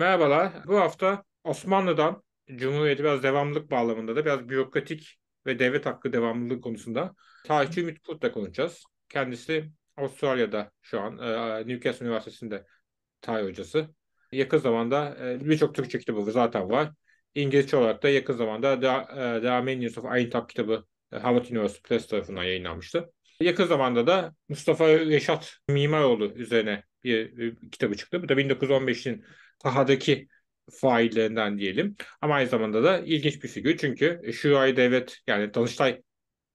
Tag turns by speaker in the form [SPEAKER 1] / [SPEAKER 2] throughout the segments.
[SPEAKER 1] Merhabalar. Bu hafta Osmanlı'dan Cumhuriyet'e biraz devamlılık bağlamında da biraz bürokratik ve devlet hakkı devamlılığı konusunda tarihçi Ümit Kurt'la konuşacağız. Kendisi Avustralya'da şu an e, Newcastle Üniversitesi'nde tarih hocası. Yakın zamanda e, birçok Türkçe kitabı zaten var. İngilizce olarak da yakın zamanda The, e, The Armenians of Aintab kitabı Harvard University Press tarafından yayınlanmıştı. Yakın zamanda da Mustafa Reşat Mimaroğlu üzerine bir, bir kitabı çıktı. Bu da 1915'in sahadaki faillerinden diyelim. Ama aynı zamanda da ilginç bir figür. Çünkü Şurayı Devlet yani Danıştay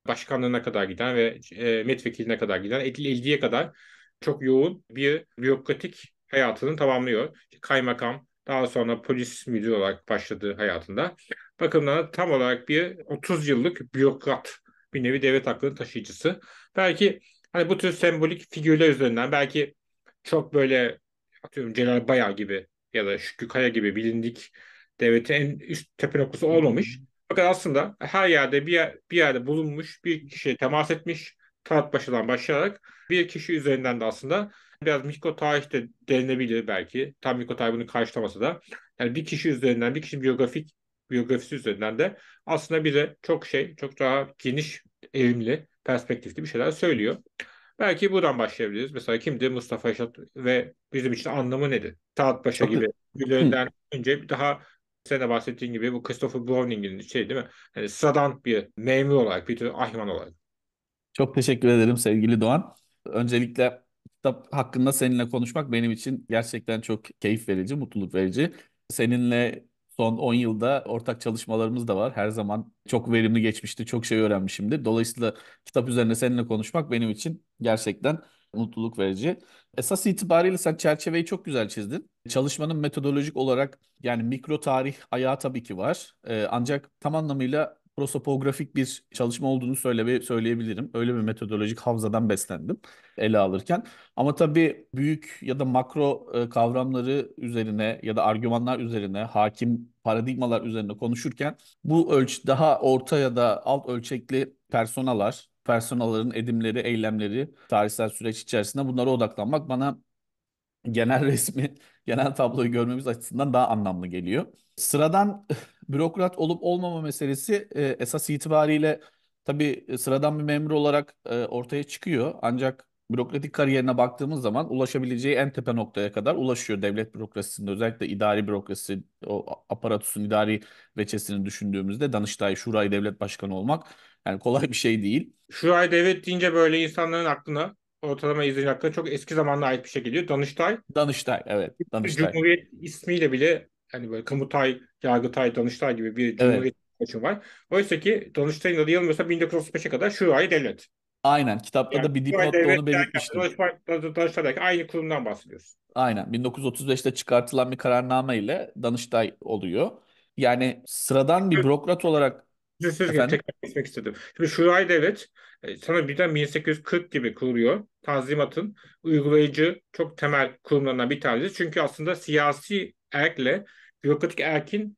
[SPEAKER 1] Başkanlığına kadar giden ve e, milletvekiline kadar giden 50'ye kadar çok yoğun bir bürokratik hayatını tamamlıyor. Kaymakam, daha sonra polis müdürü olarak başladığı hayatında. Bakımdan tam olarak bir 30 yıllık bürokrat, bir nevi devlet hakkının taşıyıcısı. Belki hani bu tür sembolik figürler üzerinden belki çok böyle atıyorum Celal Bayar gibi ya da Şükrü Kaya gibi bilindik devletin en üst tepe noktası olmamış. Fakat aslında her yerde bir, yer, bir yerde bulunmuş bir kişiye temas etmiş. Talat başından başlayarak bir kişi üzerinden de aslında biraz mikro tarih de denilebilir belki. Tam mikro tarih bunu karşılamasa da. Yani bir kişi üzerinden, bir kişinin biyografik biyografisi üzerinden de aslında bize çok şey, çok daha geniş, erimli, perspektifli bir şeyler söylüyor. Belki buradan başlayabiliriz. Mesela kimdi Mustafa Yaşat ve bizim için anlamı nedir? Talat Paşa gibi birilerinden önce daha sen de bahsettiğin gibi bu Christopher Browning'in şey değil mi? Yani sıradan bir memur olarak, bir tür ahman olarak.
[SPEAKER 2] Çok teşekkür ederim sevgili Doğan. Öncelikle kitap hakkında seninle konuşmak benim için gerçekten çok keyif verici, mutluluk verici. Seninle son 10 yılda ortak çalışmalarımız da var. Her zaman çok verimli geçmişti, çok şey öğrenmişimdir. Dolayısıyla kitap üzerine seninle konuşmak benim için gerçekten mutluluk verici. Esas itibariyle sen çerçeveyi çok güzel çizdin. Çalışmanın metodolojik olarak yani mikro tarih ayağı tabii ki var. Ee, ancak tam anlamıyla prosopografik bir çalışma olduğunu söyle, söyleyebilirim. Öyle bir metodolojik havzadan beslendim ele alırken. Ama tabii büyük ya da makro e, kavramları üzerine ya da argümanlar üzerine, hakim paradigmalar üzerine konuşurken bu ölç daha orta ya da alt ölçekli personalar, personaların edimleri, eylemleri tarihsel süreç içerisinde bunlara odaklanmak bana genel resmi, genel tabloyu görmemiz açısından daha anlamlı geliyor. Sıradan bürokrat olup olmama meselesi e, esas itibariyle tabii e, sıradan bir memur olarak e, ortaya çıkıyor. Ancak bürokratik kariyerine baktığımız zaman ulaşabileceği en tepe noktaya kadar ulaşıyor devlet bürokrasisinde. Özellikle idari bürokrasi, o aparatusun idari veçesini düşündüğümüzde Danıştay, Şurayı Devlet Başkanı olmak yani kolay bir şey değil.
[SPEAKER 1] Şurayı Devlet deyince böyle insanların aklına ortalama izleyici aklına çok eski zamana ait bir şey geliyor. Danıştay.
[SPEAKER 2] Danıştay evet. Danıştay.
[SPEAKER 1] Cumhuriyet ismiyle bile hani böyle Kamutay, Yargıtay, Danıştay gibi bir Cumhuriyet evet. var. Oysa ki Danıştay'ın adı yanılmıyorsa 1935'e kadar Şurayı Devlet.
[SPEAKER 2] Aynen. Kitapta yani, da bir dipnotta onu belirtmiştim.
[SPEAKER 1] Danıştay'daki aynı kurumdan bahsediyoruz.
[SPEAKER 2] Aynen. 1935'te çıkartılan bir kararname ile Danıştay oluyor. Yani sıradan bir bürokrat olarak
[SPEAKER 1] Söz tekrar etmek istedim. Şimdi Şuray Devlet e, sana birden 1840 gibi kuruluyor. Tanzimat'ın uygulayıcı çok temel kurumlarından bir tanesi. Çünkü aslında siyasi erkle bürokratik erkin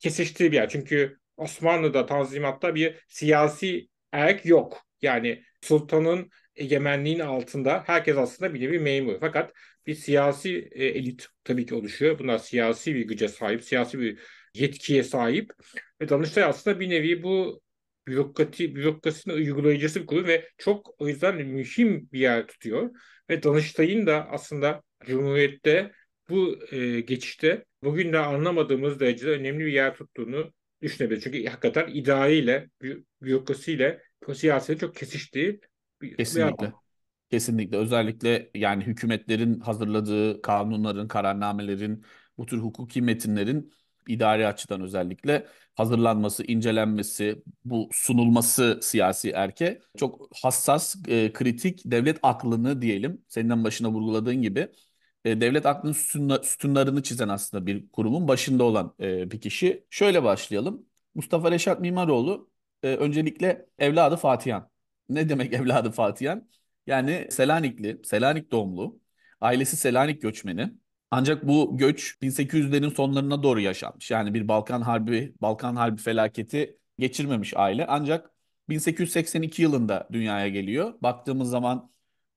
[SPEAKER 1] kesiştiği bir yer. Çünkü Osmanlı'da Tanzimat'ta bir siyasi erk yok. Yani sultanın egemenliğin altında herkes aslında bir nevi memur. Fakat bir siyasi e, elit tabii ki oluşuyor. Bunlar siyasi bir güce sahip, siyasi bir yetkiye sahip. Ve Danıştay aslında bir nevi bu bürokrati, bürokrasinin uygulayıcısı bir kurum ve çok o yüzden mühim bir yer tutuyor. Ve Danıştay'ın da aslında Cumhuriyet'te bu e, geçişte bugün de anlamadığımız derecede önemli bir yer tuttuğunu düşünebiliriz. Çünkü hakikaten idariyle, bürokrasiyle siyasetin çok kesiştiği
[SPEAKER 2] bir, Kesinlikle. Bir Kesinlikle. Özellikle yani hükümetlerin hazırladığı kanunların, kararnamelerin, bu tür hukuki metinlerin idari açıdan özellikle hazırlanması, incelenmesi, bu sunulması siyasi erke çok hassas, e, kritik devlet aklını diyelim, senin başına vurguladığın gibi e, devlet aklının sütunla, sütunlarını çizen aslında bir kurumun başında olan e, bir kişi. Şöyle başlayalım. Mustafa Reşat Mimaroğlu e, öncelikle evladı Fatihan. Ne demek evladı Fatihan? Yani Selanikli, Selanik doğumlu, ailesi Selanik göçmeni. Ancak bu göç 1800'lerin sonlarına doğru yaşanmış. Yani bir Balkan Harbi, Balkan Harbi felaketi geçirmemiş aile. Ancak 1882 yılında dünyaya geliyor. Baktığımız zaman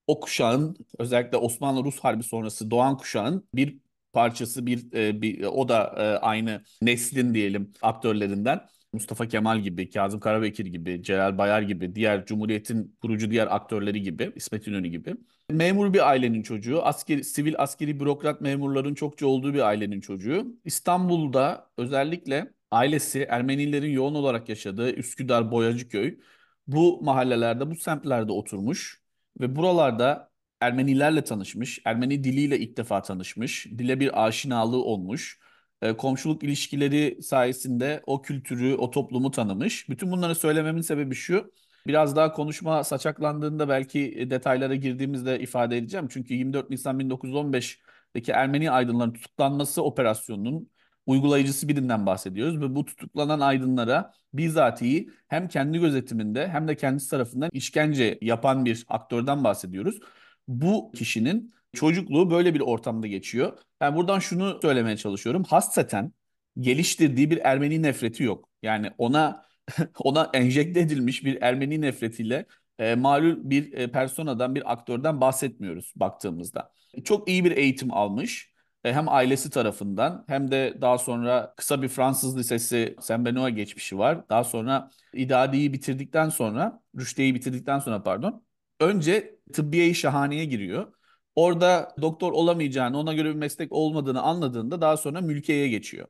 [SPEAKER 2] o kuşağın özellikle Osmanlı-Rus Harbi sonrası doğan kuşağın bir parçası bir, e, bir o da e, aynı neslin diyelim aktörlerinden. Mustafa Kemal gibi, Kazım Karabekir gibi, Celal Bayar gibi, diğer Cumhuriyet'in kurucu diğer aktörleri gibi, İsmet İnönü gibi. Memur bir ailenin çocuğu, askeri, sivil askeri bürokrat memurların çokça olduğu bir ailenin çocuğu. İstanbul'da özellikle ailesi Ermenilerin yoğun olarak yaşadığı Üsküdar Boyacıköy bu mahallelerde, bu semtlerde oturmuş ve buralarda Ermenilerle tanışmış, Ermeni diliyle ilk defa tanışmış, dile bir aşinalığı olmuş e, komşuluk ilişkileri sayesinde o kültürü, o toplumu tanımış. Bütün bunları söylememin sebebi şu. Biraz daha konuşma saçaklandığında belki detaylara girdiğimizde ifade edeceğim. Çünkü 24 Nisan 1915'teki Ermeni aydınların tutuklanması operasyonunun uygulayıcısı birinden bahsediyoruz ve bu tutuklanan aydınlara bizatihi hem kendi gözetiminde hem de kendisi tarafından işkence yapan bir aktörden bahsediyoruz. Bu kişinin çocukluğu böyle bir ortamda geçiyor. Ben buradan şunu söylemeye çalışıyorum. Hassaten geliştirdiği bir Ermeni nefreti yok. Yani ona ona enjekte edilmiş bir Ermeni nefretiyle e, malul bir e, personadan, bir aktörden bahsetmiyoruz baktığımızda. Çok iyi bir eğitim almış. E, hem ailesi tarafından hem de daha sonra kısa bir Fransız lisesi Saint Benoît geçmişi var. Daha sonra İdadi'yi bitirdikten sonra, Rüşte'yi bitirdikten sonra pardon. Önce tıbbiye-i şahaneye giriyor. Orada doktor olamayacağını, ona göre bir meslek olmadığını anladığında daha sonra mülkiyeye geçiyor.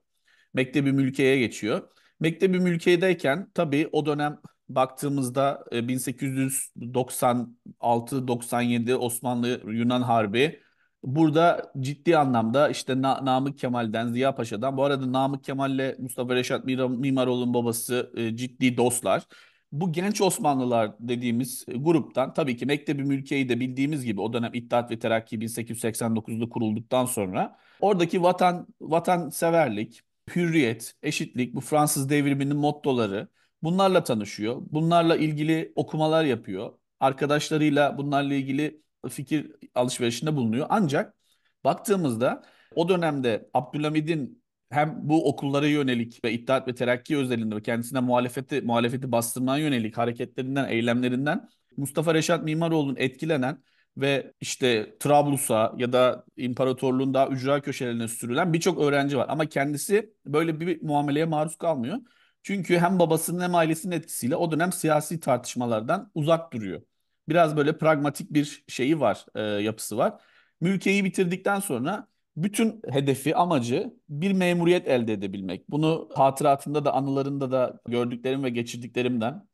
[SPEAKER 2] Mektebi mülkiyeye geçiyor. Mektebi mülkiyedeyken tabii o dönem baktığımızda 1896-97 Osmanlı-Yunan Harbi. Burada ciddi anlamda işte Na Namık Kemal'den, Ziya Paşa'dan bu arada Namık Kemal'le Mustafa Reşat Mimaroğlu'nun babası e, ciddi dostlar. Bu genç Osmanlılar dediğimiz gruptan tabii ki Mektebi Mülkiye'yi de bildiğimiz gibi o dönem İttihat ve Terakki 1889'da kurulduktan sonra oradaki vatan vatanseverlik, hürriyet, eşitlik, bu Fransız devriminin mottoları bunlarla tanışıyor. Bunlarla ilgili okumalar yapıyor. Arkadaşlarıyla bunlarla ilgili fikir alışverişinde bulunuyor. Ancak baktığımızda o dönemde Abdülhamid'in hem bu okullara yönelik ve İttihat ve Terakki özelinde ve kendisine muhalefeti muhalefeti bastırmaya yönelik hareketlerinden, eylemlerinden Mustafa Reşat Mimaroğlu'nun etkilenen ve işte Trablus'a ya da imparatorluğun daha ücra köşelerine sürülen birçok öğrenci var. Ama kendisi böyle bir muameleye maruz kalmıyor. Çünkü hem babasının hem ailesinin etkisiyle o dönem siyasi tartışmalardan uzak duruyor. Biraz böyle pragmatik bir şeyi var, e, yapısı var. Mülkiyeyi bitirdikten sonra bütün hedefi, amacı bir memuriyet elde edebilmek. Bunu hatıratında da anılarında da gördüklerim ve geçirdiklerimden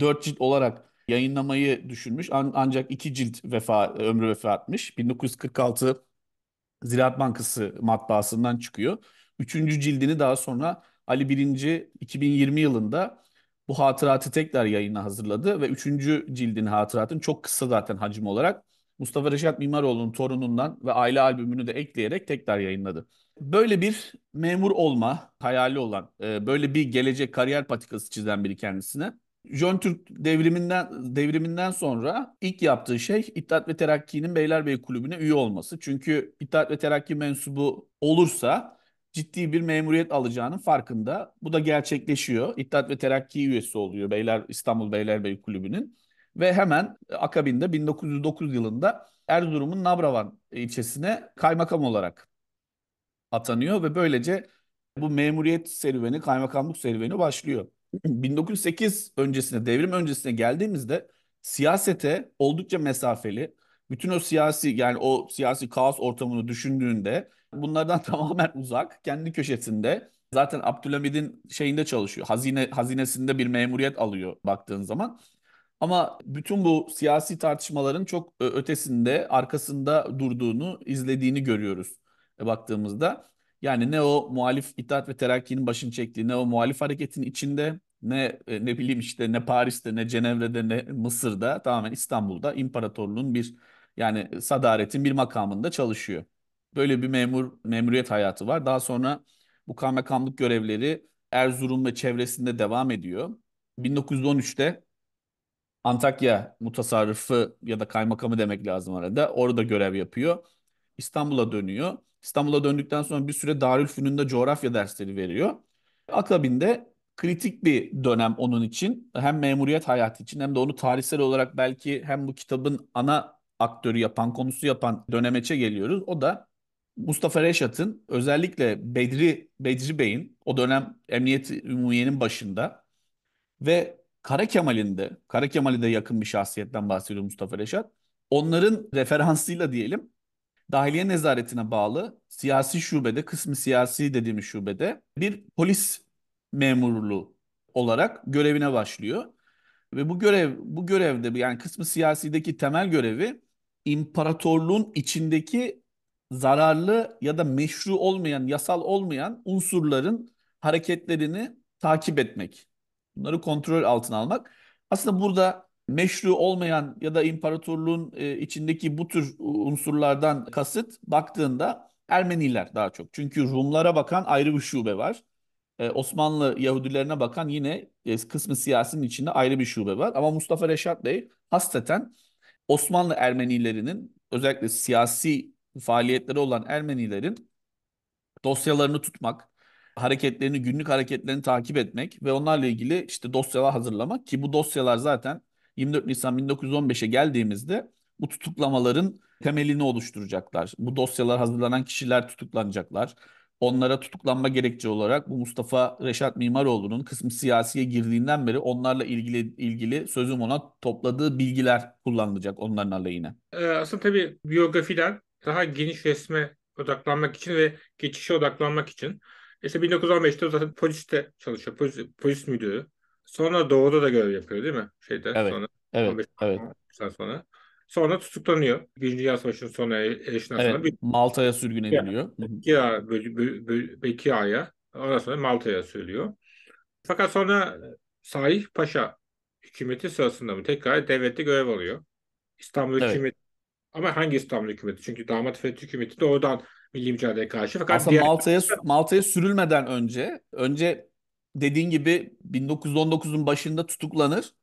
[SPEAKER 2] dört cilt olarak yayınlamayı düşünmüş. ancak iki cilt vefa, ömrü vefa etmiş. 1946 Ziraat Bankası matbaasından çıkıyor. Üçüncü cildini daha sonra Ali Birinci 2020 yılında bu hatıratı tekrar yayına hazırladı ve üçüncü cildin hatıratın çok kısa zaten hacim olarak Mustafa Reşat Mimaroğlu'nun torunundan ve aile albümünü de ekleyerek tekrar yayınladı. Böyle bir memur olma hayali olan, e, böyle bir gelecek kariyer patikası çizen biri kendisine. Jön Türk devriminden devriminden sonra ilk yaptığı şey İttihat ve Terakki'nin Beylerbeyi Kulübü'ne üye olması. Çünkü İttihat ve Terakki mensubu olursa ciddi bir memuriyet alacağının farkında. Bu da gerçekleşiyor. İttihat ve Terakki üyesi oluyor Beyler İstanbul Beylerbeyi Kulübü'nün. Ve hemen akabinde 1909 yılında Erzurum'un Nabravan ilçesine kaymakam olarak atanıyor ve böylece bu memuriyet serüveni, kaymakamlık serüveni başlıyor. 1908 öncesine, devrim öncesine geldiğimizde siyasete oldukça mesafeli, bütün o siyasi yani o siyasi kaos ortamını düşündüğünde bunlardan tamamen uzak, kendi köşesinde zaten Abdülhamid'in şeyinde çalışıyor. Hazine hazinesinde bir memuriyet alıyor baktığın zaman. Ama bütün bu siyasi tartışmaların çok ötesinde, arkasında durduğunu, izlediğini görüyoruz e, baktığımızda. Yani ne o muhalif İttihat ve Terakki'nin başını çektiği, ne o muhalif hareketin içinde, ne e, ne bileyim işte ne Paris'te, ne Cenevre'de, ne Mısır'da, tamamen İstanbul'da imparatorluğun bir yani sadaretin bir makamında çalışıyor. Böyle bir memur memuriyet hayatı var. Daha sonra bu kaymakamlık görevleri Erzurum ve çevresinde devam ediyor. 1913'te Antakya mutasarrıfı ya da kaymakamı demek lazım arada. Orada görev yapıyor. İstanbul'a dönüyor. İstanbul'a döndükten sonra bir süre Darülfünun'da coğrafya dersleri veriyor. Akabinde kritik bir dönem onun için. Hem memuriyet hayatı için hem de onu tarihsel olarak belki hem bu kitabın ana aktörü yapan, konusu yapan dönemeçe geliyoruz. O da Mustafa Reşat'ın özellikle Bedri Bedri Bey'in o dönem Emniyet Ümumiye'nin başında ve Kara Kemal'in de Kara Kemal'e de yakın bir şahsiyetten bahsediyor Mustafa Reşat. Onların referansıyla diyelim Dahiliye Nezaretine bağlı siyasi şubede, kısmı siyasi dediğimiz şubede bir polis memurluğu olarak görevine başlıyor. Ve bu görev bu görevde yani kısmı siyasideki temel görevi imparatorluğun içindeki zararlı ya da meşru olmayan, yasal olmayan unsurların hareketlerini takip etmek. Bunları kontrol altına almak. Aslında burada meşru olmayan ya da imparatorluğun e, içindeki bu tür unsurlardan kasıt baktığında Ermeniler daha çok. Çünkü Rumlara bakan ayrı bir şube var. Ee, Osmanlı Yahudilerine bakan yine e, kısmı siyasinin içinde ayrı bir şube var. Ama Mustafa Reşat Bey hasreten Osmanlı Ermenilerinin özellikle siyasi faaliyetleri olan Ermenilerin dosyalarını tutmak, hareketlerini, günlük hareketlerini takip etmek ve onlarla ilgili işte dosyalar hazırlamak ki bu dosyalar zaten 24 Nisan 1915'e geldiğimizde bu tutuklamaların temelini oluşturacaklar. Bu dosyalar hazırlanan kişiler tutuklanacaklar. Onlara tutuklanma gerekçe olarak bu Mustafa Reşat Mimaroğlu'nun kısmı siyasiye girdiğinden beri onlarla ilgili ilgili sözüm ona topladığı bilgiler kullanılacak onların aleyhine.
[SPEAKER 1] Ee, aslında tabii biyografiden daha geniş resme odaklanmak için ve geçişe odaklanmak için. İşte 1915'te zaten poliste çalışıyor. Polis, polis müdürü. Sonra doğuda da görev yapıyor değil mi? Şeyde
[SPEAKER 2] Evet.
[SPEAKER 1] sonra
[SPEAKER 2] Evet,
[SPEAKER 1] 15
[SPEAKER 2] evet.
[SPEAKER 1] sonra. Sonra tutuklanıyor. Birinci Dünya Savaşı'nın sona erişinden sonra
[SPEAKER 2] Evet,
[SPEAKER 1] bir
[SPEAKER 2] Malta'ya sürgün ediliyor.
[SPEAKER 1] Ay, böl, böl, böl, iki aya ondan sonra Malta'ya sürülüyor. Fakat sonra Salih Paşa hükümeti sırasında mı tekrar devlette görev alıyor. İstanbul
[SPEAKER 2] Evet.
[SPEAKER 1] hükümeti ama hangi İstanbul hükümeti? Çünkü damat Fethi hükümeti de oradan milli mücadeleye karşı. Fakat
[SPEAKER 2] Aslında
[SPEAKER 1] diğer
[SPEAKER 2] Malta'ya Malta'ya sürülmeden önce önce dediğin gibi 1919'un başında tutuklanır.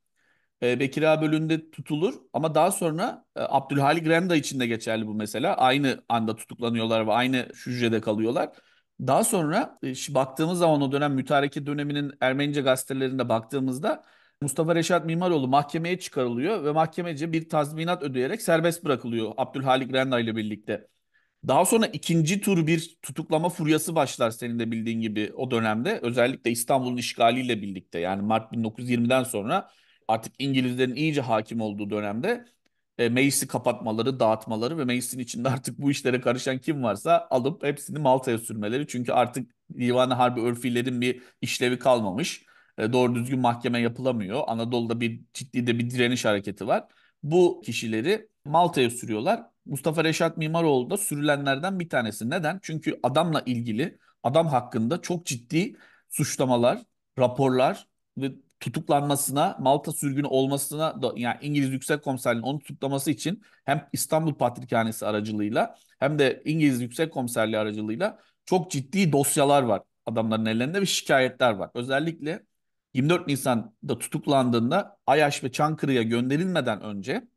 [SPEAKER 2] E, Bekir Ağa bölüğünde tutulur ama daha sonra e, Abdülhalik Renda için de geçerli bu mesela. Aynı anda tutuklanıyorlar ve aynı hücrede kalıyorlar. Daha sonra e, baktığımız zaman o dönem mütareke döneminin Ermenice gazetelerinde baktığımızda Mustafa Reşat Mimaroğlu mahkemeye çıkarılıyor ve mahkemece bir tazminat ödeyerek serbest bırakılıyor Abdülhalik Renda ile birlikte. Daha sonra ikinci tur bir tutuklama furyası başlar senin de bildiğin gibi o dönemde. Özellikle İstanbul'un işgaliyle birlikte yani Mart 1920'den sonra artık İngilizlerin iyice hakim olduğu dönemde e, meclisi kapatmaları, dağıtmaları ve meclisin içinde artık bu işlere karışan kim varsa alıp hepsini Malta'ya sürmeleri. Çünkü artık divan Harbi örfilerin bir işlevi kalmamış. E, doğru düzgün mahkeme yapılamıyor. Anadolu'da bir ciddi de bir direniş hareketi var. Bu kişileri Malta'ya sürüyorlar. Mustafa Reşat Mimaroğlu da sürülenlerden bir tanesi. Neden? Çünkü adamla ilgili, adam hakkında çok ciddi suçlamalar, raporlar ve tutuklanmasına, Malta sürgünü olmasına da yani İngiliz Yüksek Komiserliğinin onu tutuklaması için hem İstanbul Patrikhanesi aracılığıyla hem de İngiliz Yüksek Komiserliği aracılığıyla çok ciddi dosyalar var adamların ellerinde ve şikayetler var. Özellikle 24 Nisan'da tutuklandığında Ayaş ve Çankırı'ya gönderilmeden önce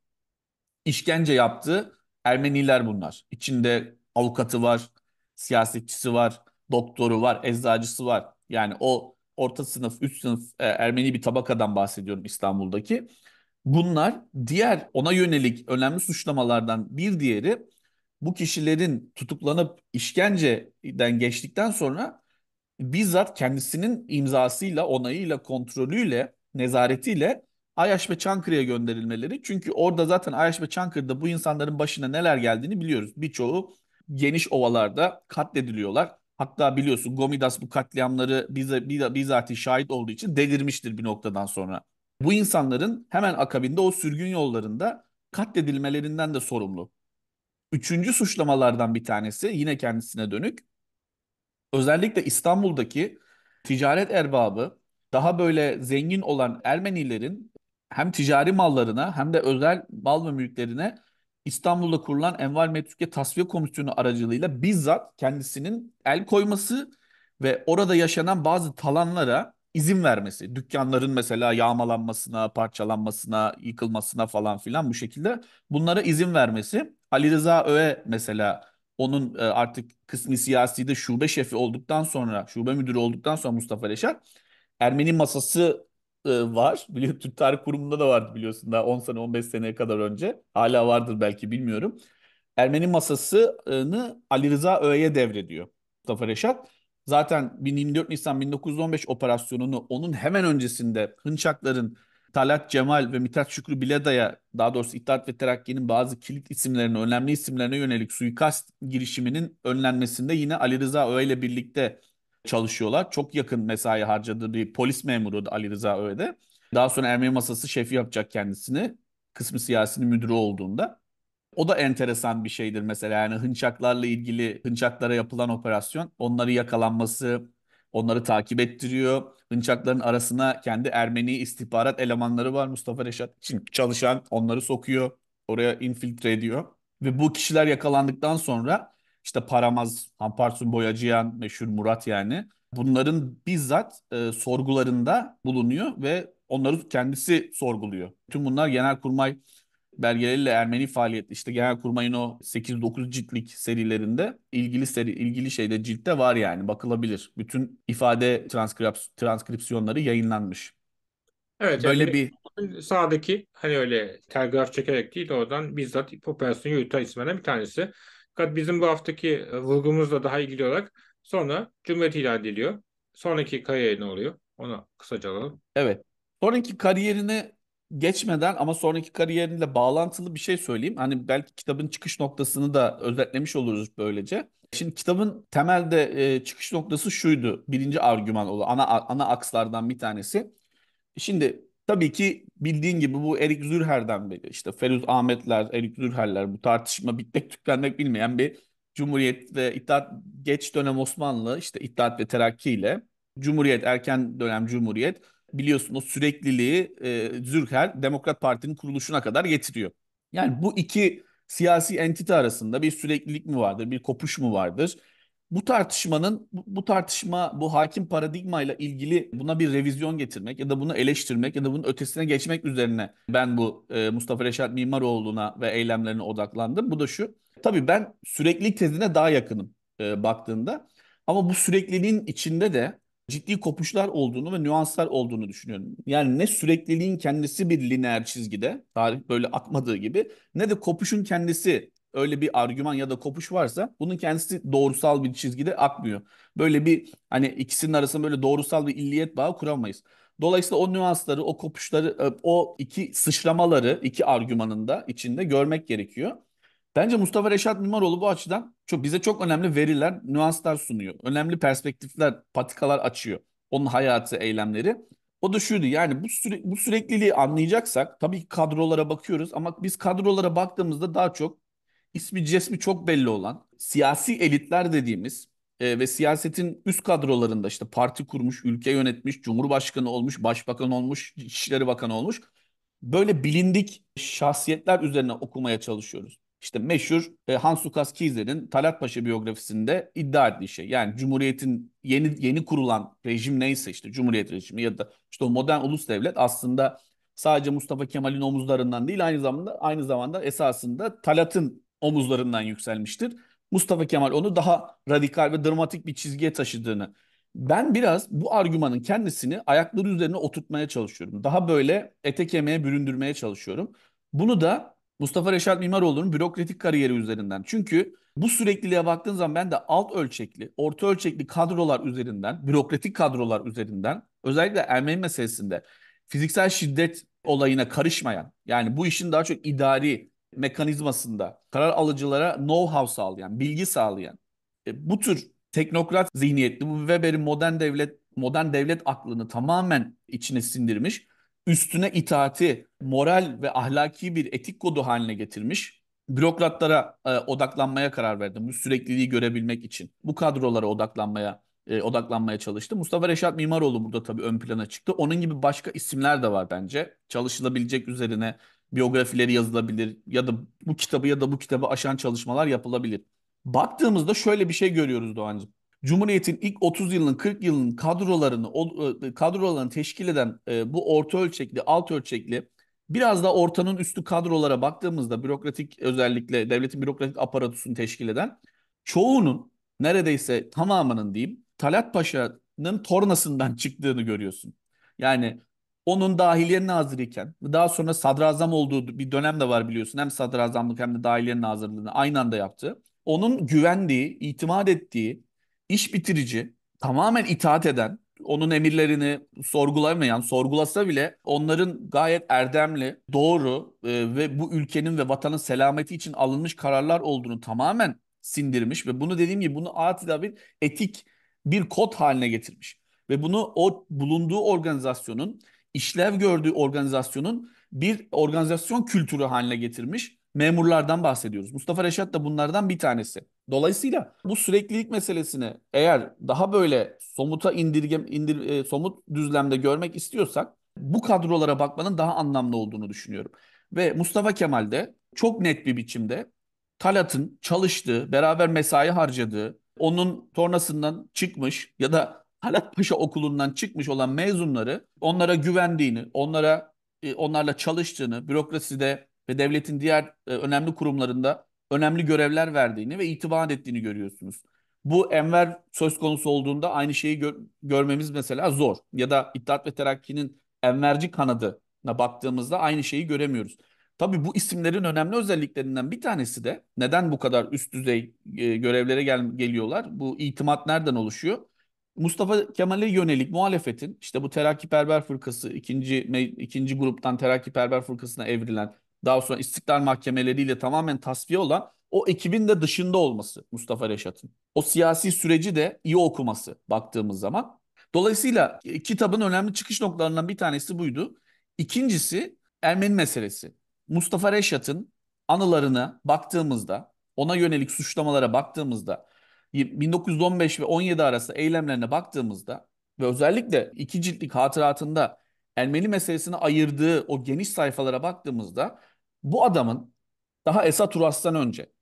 [SPEAKER 2] işkence yaptığı Ermeniler bunlar. İçinde avukatı var, siyasetçisi var, doktoru var, eczacısı var. Yani o orta sınıf, üst sınıf e, Ermeni bir tabakadan bahsediyorum İstanbul'daki. Bunlar diğer ona yönelik önemli suçlamalardan bir diğeri bu kişilerin tutuklanıp işkenceden geçtikten sonra bizzat kendisinin imzasıyla, onayıyla, kontrolüyle, nezaretiyle Ayaş ve Çankırı'ya gönderilmeleri. Çünkü orada zaten Ayaş ve Çankırı'da bu insanların başına neler geldiğini biliyoruz. Birçoğu geniş ovalarda katlediliyorlar. Hatta biliyorsun Gomidas bu katliamları bize bizatihi şahit olduğu için delirmiştir bir noktadan sonra. Bu insanların hemen akabinde o sürgün yollarında katledilmelerinden de sorumlu. Üçüncü suçlamalardan bir tanesi yine kendisine dönük. Özellikle İstanbul'daki ticaret erbabı daha böyle zengin olan Ermenilerin hem ticari mallarına hem de özel mal ve mülklerine İstanbul'da kurulan Enval Metrüke Tasfiye Komisyonu aracılığıyla bizzat kendisinin el koyması ve orada yaşanan bazı talanlara izin vermesi. Dükkanların mesela yağmalanmasına, parçalanmasına, yıkılmasına falan filan bu şekilde bunlara izin vermesi. Ali Rıza Öğe mesela onun e, artık kısmi siyaside şube şefi olduktan sonra, şube müdürü olduktan sonra Mustafa Reşat Ermeni masası var. Biliyor, Türk Tarih Kurumu'nda da vardı biliyorsun daha 10 sene 15 seneye kadar önce. Hala vardır belki bilmiyorum. Ermeni masasını Ali Rıza Öğe'ye devrediyor Mustafa Reşat. Zaten 24 Nisan 1915 operasyonunu onun hemen öncesinde Hınçakların Talat Cemal ve Mithat Şükrü Bileda'ya daha doğrusu İttihat ve Terakki'nin bazı kilit isimlerine, önemli isimlerine yönelik suikast girişiminin önlenmesinde yine Ali Rıza Öğe ile birlikte çalışıyorlar. Çok yakın mesai harcadığı bir polis memuru Ali Rıza Öğe'de. Daha sonra Ermeni Masası şefi yapacak kendisini. Kısmı siyasinin müdürü olduğunda. O da enteresan bir şeydir mesela yani hınçaklarla ilgili hınçaklara yapılan operasyon onları yakalanması, onları takip ettiriyor. Hınçakların arasına kendi Ermeni istihbarat elemanları var Mustafa Reşat için çalışan onları sokuyor oraya infiltre ediyor. Ve bu kişiler yakalandıktan sonra işte Paramaz, Hamparsun Boyacıyan, meşhur Murat yani bunların bizzat e, sorgularında bulunuyor ve onları kendisi sorguluyor. Tüm bunlar Genelkurmay belgeleriyle Ermeni faaliyet işte Genelkurmay'ın o 8-9 ciltlik serilerinde ilgili seri ilgili şeyde ciltte var yani bakılabilir. Bütün ifade transkrip transkripsiyonları yayınlanmış.
[SPEAKER 1] Evet
[SPEAKER 2] Böyle
[SPEAKER 1] yani
[SPEAKER 2] bir
[SPEAKER 1] sağdaki hani öyle telgraf çekerek değil oradan bizzat operasyonu yürüten isimlerden bir tanesi. Fakat bizim bu haftaki e, vurgumuzla daha ilgili olarak sonra Cumhuriyet ilan ediliyor. Sonraki kariyeri ne oluyor? Onu kısaca alalım.
[SPEAKER 2] evet. Sonraki kariyerine geçmeden ama sonraki kariyeriyle bağlantılı bir şey söyleyeyim. Hani belki kitabın çıkış noktasını da özetlemiş oluruz böylece. Şimdi kitabın temelde e, çıkış noktası şuydu. Birinci argüman olan ana ana akslardan bir tanesi. Şimdi tabii ki bildiğin gibi bu Erik Zürher'den beri işte Feruz Ahmetler, Erik Zürher'ler bu tartışma bitmek tükenmek bilmeyen bir Cumhuriyet ve İttihat geç dönem Osmanlı işte İttihat ve Terakki ile Cumhuriyet erken dönem Cumhuriyet biliyorsun o sürekliliği e, Zürcher Demokrat Parti'nin kuruluşuna kadar getiriyor. Yani bu iki siyasi entite arasında bir süreklilik mi vardır, bir kopuş mu vardır? Bu tartışmanın, bu, tartışma, bu hakim paradigma ile ilgili buna bir revizyon getirmek ya da bunu eleştirmek ya da bunun ötesine geçmek üzerine ben bu e, Mustafa Reşat Mimaroğlu'na ve eylemlerine odaklandım. Bu da şu, tabii ben süreklilik tezine daha yakınım e, baktığında. Ama bu sürekliliğin içinde de ciddi kopuşlar olduğunu ve nüanslar olduğunu düşünüyorum. Yani ne sürekliliğin kendisi bir lineer çizgide, tarih böyle akmadığı gibi ne de kopuşun kendisi öyle bir argüman ya da kopuş varsa bunun kendisi doğrusal bir çizgide akmıyor. Böyle bir hani ikisinin arasında böyle doğrusal bir illiyet bağı kuramayız. Dolayısıyla o nüansları, o kopuşları, e, o iki sıçramaları iki argümanın da içinde görmek gerekiyor. Bence Mustafa Reşat Mimaroğlu bu açıdan çok bize çok önemli veriler, nüanslar sunuyor. Önemli perspektifler, patikalar açıyor. Onun hayatı, eylemleri. O da şuydu yani bu süre, bu sürekliliği anlayacaksak tabii ki kadrolara bakıyoruz ama biz kadrolara baktığımızda daha çok ismi cismi çok belli olan siyasi elitler dediğimiz e, ve siyasetin üst kadrolarında işte parti kurmuş, ülke yönetmiş, cumhurbaşkanı olmuş, başbakan olmuş, İçişleri Bakanı olmuş böyle bilindik şahsiyetler üzerine okumaya çalışıyoruz. İşte meşhur e, Hans Lukas Kieser'in Talat Paşa biyografisinde iddia ettiği şey. Yani Cumhuriyet'in yeni yeni kurulan rejim neyse işte Cumhuriyet rejimi ya da işte o modern ulus devlet aslında sadece Mustafa Kemal'in omuzlarından değil aynı zamanda aynı zamanda esasında Talat'ın omuzlarından yükselmiştir. Mustafa Kemal onu daha radikal ve dramatik bir çizgiye taşıdığını ben biraz bu argümanın kendisini ayakları üzerine oturtmaya çalışıyorum. Daha böyle ete kemiğe büründürmeye çalışıyorum. Bunu da Mustafa Reşat Mimaroğlu'nun bürokratik kariyeri üzerinden. Çünkü bu sürekliliğe baktığın zaman ben de alt ölçekli, orta ölçekli kadrolar üzerinden, bürokratik kadrolar üzerinden özellikle Ermeni meselesinde fiziksel şiddet olayına karışmayan, yani bu işin daha çok idari mekanizmasında karar alıcılara know-how sağlayan, bilgi sağlayan, e, bu tür teknokrat zihniyetli bu Weber'in modern devlet modern devlet aklını tamamen içine sindirmiş. Üstüne itaati moral ve ahlaki bir etik kodu haline getirmiş. Bürokratlara e, odaklanmaya karar verdim. Bu sürekliliği görebilmek için. Bu kadrolara odaklanmaya e, odaklanmaya çalıştı. Mustafa Reşat Mimaroğlu burada tabii ön plana çıktı. Onun gibi başka isimler de var bence. Çalışılabilecek üzerine biyografileri yazılabilir ya da bu kitabı ya da bu kitabı aşan çalışmalar yapılabilir. Baktığımızda şöyle bir şey görüyoruz Doğancığım. Cumhuriyet'in ilk 30 yılının 40 yılının kadrolarını e, kadrolarını teşkil eden e, bu orta ölçekli, alt ölçekli biraz da ortanın üstü kadrolara baktığımızda bürokratik özellikle devletin bürokratik aparatusunu teşkil eden çoğunun neredeyse tamamının diyeyim Talat Paşa'nın tornasından çıktığını görüyorsun. Yani onun Dahiliye Nazırı iken daha sonra sadrazam olduğu bir dönem de var biliyorsun. Hem sadrazamlık hem de Dahiliye Nazırlığını aynı anda yaptı. Onun güvendiği, itimat ettiği, iş bitirici, tamamen itaat eden, onun emirlerini sorgulamayan, sorgulasa bile onların gayet erdemli, doğru e, ve bu ülkenin ve vatanın selameti için alınmış kararlar olduğunu tamamen sindirmiş ve bunu dediğim gibi bunu adeta bir etik bir kod haline getirmiş. Ve bunu o bulunduğu organizasyonun, işlev gördüğü organizasyonun bir organizasyon kültürü haline getirmiş memurlardan bahsediyoruz. Mustafa Reşat da bunlardan bir tanesi. Dolayısıyla bu süreklilik meselesini eğer daha böyle somuta indirgem indir, e, somut düzlemde görmek istiyorsak bu kadrolara bakmanın daha anlamlı olduğunu düşünüyorum. Ve Mustafa Kemal de çok net bir biçimde Talat'ın çalıştığı, beraber mesai harcadığı, onun tornasından çıkmış ya da Talat Paşa Okulu'ndan çıkmış olan mezunları onlara güvendiğini, onlara e, onlarla çalıştığını, bürokraside ve devletin diğer e, önemli kurumlarında önemli görevler verdiğini ve itibar ettiğini görüyorsunuz. Bu Enver söz konusu olduğunda aynı şeyi gör, görmemiz mesela zor. Ya da İttihat ve Terakki'nin Enverci kanadına baktığımızda aynı şeyi göremiyoruz. Tabii bu isimlerin önemli özelliklerinden bir tanesi de neden bu kadar üst düzey e, görevlere gel geliyorlar? Bu itimat nereden oluşuyor? Mustafa Kemal'e yönelik muhalefetin işte bu terakkiperver fırkası ikinci ikinci gruptan terakkiperver fırkasına evrilen daha sonra istiklal mahkemeleriyle tamamen tasfiye olan o ekibin de dışında olması Mustafa Reşat'ın. O siyasi süreci de iyi okuması baktığımız zaman. Dolayısıyla kitabın önemli çıkış noktalarından bir tanesi buydu. İkincisi Ermeni meselesi. Mustafa Reşat'ın anılarına baktığımızda, ona yönelik suçlamalara baktığımızda, 1915 ve 17 arası eylemlerine baktığımızda ve özellikle iki ciltlik hatıratında Ermeni meselesini ayırdığı o geniş sayfalara baktığımızda bu adamın daha Esat Uras'tan önce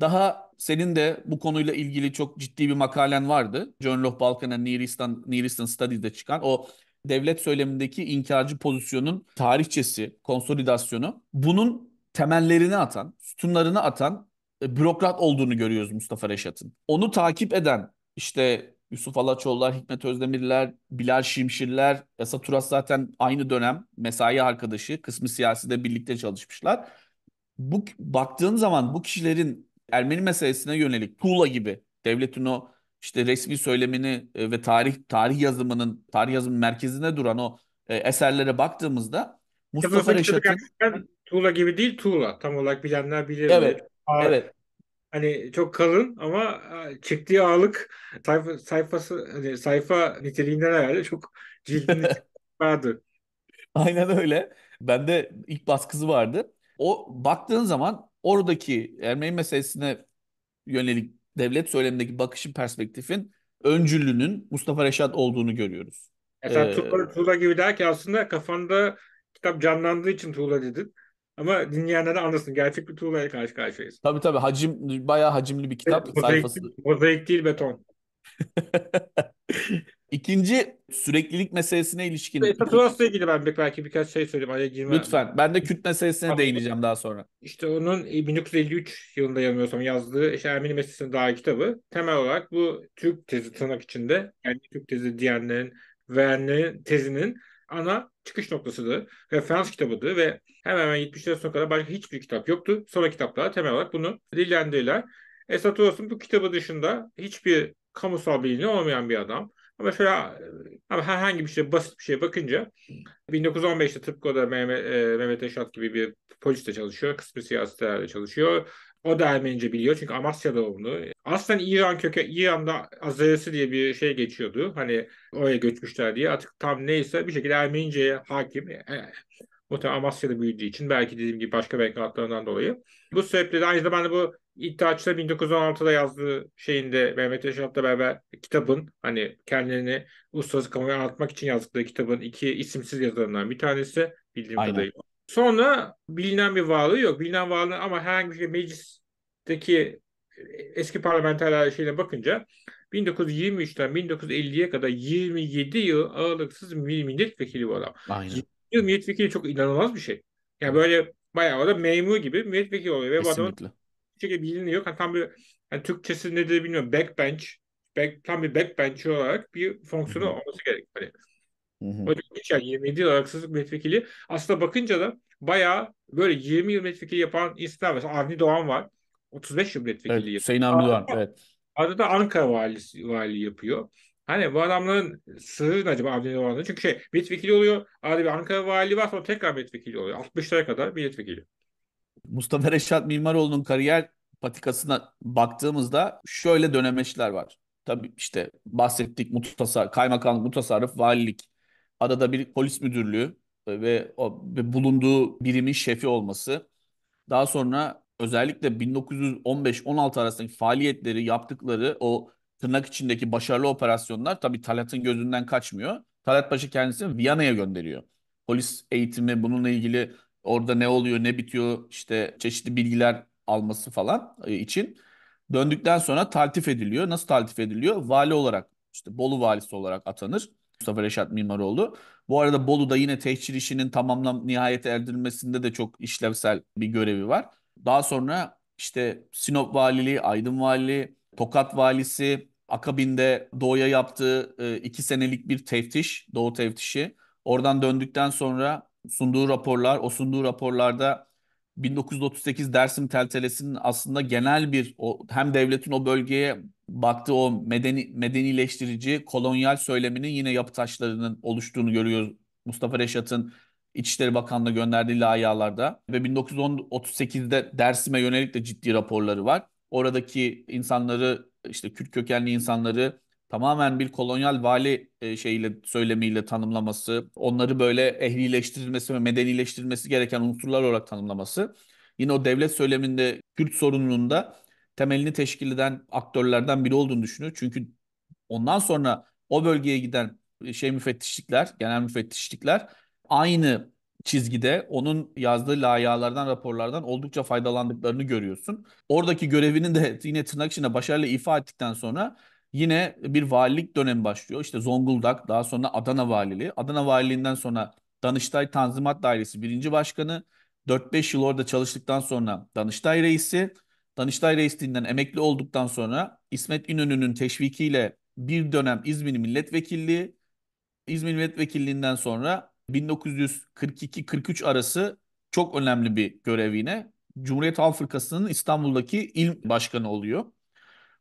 [SPEAKER 2] daha senin de bu konuyla ilgili çok ciddi bir makalen vardı. Journal of Balkan and Near Eastern, Near Eastern Studies'de çıkan o devlet söylemindeki inkarcı pozisyonun tarihçesi, konsolidasyonu bunun temellerini atan, sütunlarını atan bürokrat olduğunu görüyoruz Mustafa Reşat'ın. Onu takip eden işte Yusuf Alaçoğlu'lar, Hikmet Özdemir'ler, Bilal Şimşirler, Esat Turas zaten aynı dönem mesai arkadaşı, kısmı siyaside birlikte çalışmışlar. Bu baktığın zaman bu kişilerin Ermeni meselesine yönelik Tuğla gibi devletin o işte resmi söylemini e, ve tarih tarih yazımının tarih yazımının merkezine duran o e, eserlere baktığımızda Mustafa Reşat'ın
[SPEAKER 1] Tuğla gibi değil Tuğla. Tam olarak bilenler bilir.
[SPEAKER 2] Evet. Evet.
[SPEAKER 1] Hani çok kalın ama çıktığı ağırlık sayfa, sayfası hani sayfa niteliğinden herhalde çok cildini vardı.
[SPEAKER 2] Aynen öyle. Bende ilk baskısı vardı. O baktığın zaman oradaki Ermeni meselesine yönelik devlet söylemindeki bakışın perspektifin öncülünün Mustafa Reşat olduğunu görüyoruz.
[SPEAKER 1] Mesela ee, Tuğla, Tuğla gibi der ki aslında kafanda kitap canlandığı için Tuğla dedin. Ama dinleyenler de anlasın. Gerçek bir tuğlaya karşı karşıyayız.
[SPEAKER 2] Tabii tabii. Hacim, bayağı hacimli bir kitap.
[SPEAKER 1] Mozaik, sayfası. mozaik değil beton.
[SPEAKER 2] İkinci süreklilik meselesine ilişkin.
[SPEAKER 1] Faturasla ilgili ben belki birkaç şey söyleyeyim. Araya girme.
[SPEAKER 2] Lütfen. Ben de Kürt meselesine tamam. değineceğim daha sonra.
[SPEAKER 1] İşte onun 1953 yılında yanılmıyorsam yazdığı işte Ermeni meselesine dair kitabı temel olarak bu Türk tezi tırnak içinde yani Türk tezi diyenlerin verenlerin tezinin ana çıkış noktasıdır. Referans kitabıdır ve hemen hemen 70'ler sonuna kadar başka hiçbir kitap yoktu. Sonra kitaplar temel olarak bunu dillendirirler. Esat Oras'ın bu kitabı dışında hiçbir kamusal bilini olmayan bir adam. Ama şöyle ama herhangi bir şey basit bir şeye bakınca 1915'te tıpkı o da Mehmet, e, Mehmet Eşat gibi bir poliste çalışıyor. Kısmı siyasetlerde çalışıyor. O da Ermenice biliyor çünkü Amasya doğumlu. Aslında İran köke, İran'da Azerisi diye bir şey geçiyordu. Hani oraya göçmüşler diye. Artık tam neyse bir şekilde Ermenice'ye hakim. E, muhtemelen Amasya'da büyüdüğü için belki dediğim gibi başka backgroundlarından dolayı. Bu sebeple de aynı zamanda bu İttihatçı'da 1916'da yazdığı şeyinde Mehmet Yaşat'la beraber kitabın hani kendilerini uluslararası kamuoyu anlatmak için yazdıkları kitabın iki isimsiz yazarından bir tanesi bildiğim Aynen. kadarıyla. Sonra bilinen bir varlığı yok. Bilinen varlığı ama herhangi bir şey meclisteki eski parlamenterler şeyine bakınca 1923'ten 1950'ye kadar 27 yıl ağırlıksız milletvekili bu adam.
[SPEAKER 2] Aynen. 20
[SPEAKER 1] yıl milletvekili çok inanılmaz bir şey. Yani böyle bayağı orada memur gibi milletvekili oluyor. Ve Kesinlikle. bu adamın şekilde biliniyor. Yani tam bir yani Türkçesi nedir bilmiyorum. Backbench. Back, tam bir backbench olarak bir fonksiyonu olması gerek. Hani Çok güzel. 27 yıl aralıksızlık milletvekili. Aslında bakınca da bayağı böyle 20 yıl milletvekili yapan insanlar var. Avni Doğan var. 35 yıl
[SPEAKER 2] Evet,
[SPEAKER 1] milletvekili yapıyor.
[SPEAKER 2] Hüseyin Avni Doğan. Evet.
[SPEAKER 1] Arada da Ankara valisi, vali yapıyor. Hani bu adamların sırrı ne acaba Avni Doğan'ın? Çünkü şey milletvekili oluyor. Arada bir Ankara vali var sonra tekrar milletvekili oluyor. 60'lara kadar milletvekili.
[SPEAKER 2] Mustafa Reşat Mimaroğlu'nun kariyer patikasına baktığımızda şöyle dönemeçler var. Tabii işte bahsettik mutasar, kaymakamlık, mutasarrıf, valilik. Arada bir polis müdürlüğü ve, o, ve bulunduğu birimin şefi olması. Daha sonra özellikle 1915-16 arasındaki faaliyetleri, yaptıkları o tırnak içindeki başarılı operasyonlar tabii Talat'ın gözünden kaçmıyor. Talat Paşa kendisini Viyana'ya gönderiyor. Polis eğitimi bununla ilgili orada ne oluyor, ne bitiyor işte çeşitli bilgiler alması falan e, için. Döndükten sonra taltif ediliyor. Nasıl taltif ediliyor? Vali olarak işte Bolu valisi olarak atanır. Mustafa Reşat Mimaroğlu. Bu arada Bolu'da yine tehcir işinin tamamlam nihayete erdirilmesinde de çok işlevsel bir görevi var. Daha sonra işte Sinop Valiliği, Aydın Valiliği, Tokat Valisi, akabinde Doğu'ya yaptığı e, iki senelik bir teftiş, Doğu teftişi. Oradan döndükten sonra sunduğu raporlar, o sunduğu raporlarda 1938 Dersim Teltelesi'nin aslında genel bir o, hem devletin o bölgeye baktığı o medeni medenileştirici kolonyal söyleminin yine yapı taşlarının oluştuğunu görüyoruz. Mustafa Reşat'ın İçişleri Bakanlığı gönderdiği layihalarda ve 1938'de Dersim'e yönelik de ciddi raporları var. Oradaki insanları işte Kürt kökenli insanları tamamen bir kolonyal vali e, şeyiyle söylemiyle tanımlaması, onları böyle ehlileştirilmesi ve medenileştirilmesi gereken unsurlar olarak tanımlaması. Yine o devlet söyleminde Kürt sorununun da temelini teşkil eden aktörlerden biri olduğunu düşünüyor. Çünkü ondan sonra o bölgeye giden şey müfettişlikler, genel müfettişlikler aynı çizgide onun yazdığı layihalardan, raporlardan oldukça faydalandıklarını görüyorsun. Oradaki görevini de yine tırnak içinde başarıyla ifa ettikten sonra yine bir valilik dönemi başlıyor. İşte Zonguldak, daha sonra Adana Valiliği. Adana Valiliğinden sonra Danıştay Tanzimat Dairesi birinci başkanı. 4-5 yıl orada çalıştıktan sonra Danıştay Reisi. Danıştay Reisliğinden emekli olduktan sonra İsmet İnönü'nün teşvikiyle bir dönem İzmir Milletvekilliği. İzmir Milletvekilliğinden sonra 1942-43 arası çok önemli bir görev yine. Cumhuriyet Halk Fırkası'nın İstanbul'daki il başkanı oluyor.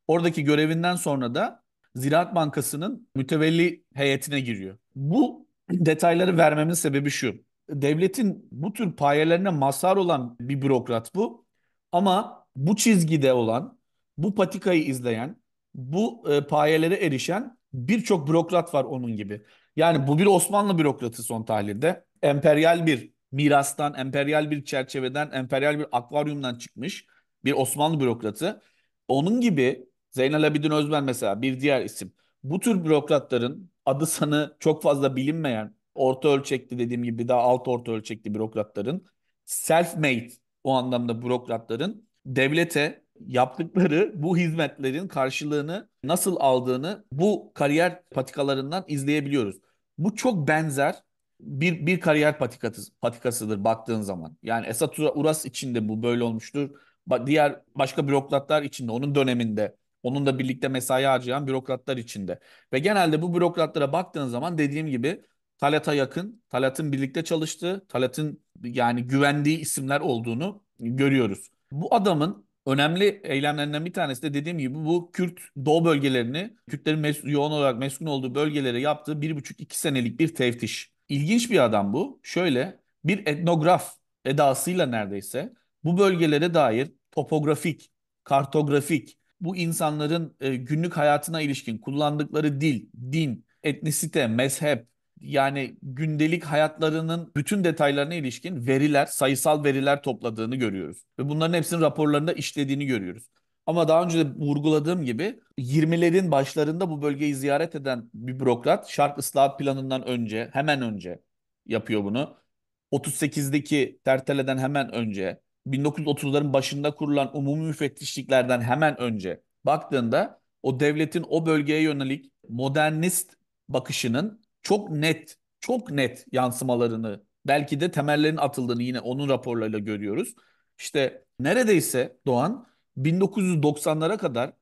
[SPEAKER 2] Oradaki görevinden sonra da Ziraat Bankası'nın mütevelli heyetine giriyor. Bu detayları vermemin sebebi şu. Devletin bu tür payelerine mazhar olan bir bürokrat bu. Ama bu çizgide olan, bu patikayı izleyen, bu e, payelere erişen birçok bürokrat var onun gibi. Yani bu bir Osmanlı bürokratı son tahlilde. Emperyal bir mirastan, emperyal bir çerçeveden, emperyal bir akvaryumdan çıkmış bir Osmanlı bürokratı. Onun gibi Zeynel Abidin Özmen mesela bir diğer isim. Bu tür bürokratların adı sanı çok fazla bilinmeyen, orta ölçekli dediğim gibi daha alt orta ölçekli bürokratların, self-made o anlamda bürokratların devlete yaptıkları bu hizmetlerin karşılığını nasıl aldığını bu kariyer patikalarından izleyebiliyoruz. Bu çok benzer bir, bir kariyer patikası, patikasıdır baktığın zaman. Yani Esat Uras için de bu böyle olmuştur. Diğer başka bürokratlar için de onun döneminde Onunla birlikte mesai harcayan bürokratlar içinde. Ve genelde bu bürokratlara baktığın zaman dediğim gibi Talat'a yakın, Talat'ın birlikte çalıştığı, Talat'ın yani güvendiği isimler olduğunu görüyoruz. Bu adamın önemli eylemlerinden bir tanesi de dediğim gibi bu Kürt Doğu bölgelerini, Kürtlerin mes- yoğun olarak meskun olduğu bölgelere yaptığı bir buçuk iki senelik bir teftiş. İlginç bir adam bu. Şöyle bir etnograf edasıyla neredeyse bu bölgelere dair topografik, kartografik, bu insanların e, günlük hayatına ilişkin kullandıkları dil, din, etnisite, mezhep yani gündelik hayatlarının bütün detaylarına ilişkin veriler, sayısal veriler topladığını görüyoruz. Ve bunların hepsinin raporlarında işlediğini görüyoruz. Ama daha önce de vurguladığım gibi 20'lerin başlarında bu bölgeyi ziyaret eden bir bürokrat Şark Islahat Planı'ndan önce, hemen önce yapıyor bunu. 38'deki Tertele'den hemen önce 1930'ların başında kurulan umumi müfettişliklerden hemen önce baktığında o devletin o bölgeye yönelik modernist bakışının çok net, çok net yansımalarını belki de temellerin atıldığını yine onun raporlarıyla görüyoruz. İşte neredeyse Doğan 1990'lara kadar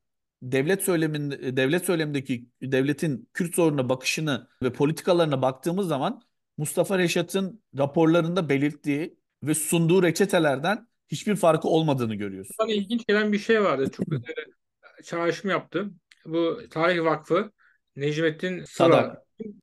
[SPEAKER 2] devlet söylemin devlet söylemindeki devletin Kürt sorununa bakışını ve politikalarına baktığımız zaman Mustafa Reşat'ın raporlarında belirttiği ve sunduğu reçetelerden hiçbir farkı olmadığını görüyorsun.
[SPEAKER 1] Bana ilginç gelen bir şey vardı. Çok çağrışım yaptım. Bu Tarih Vakfı Necmettin
[SPEAKER 2] Sadak.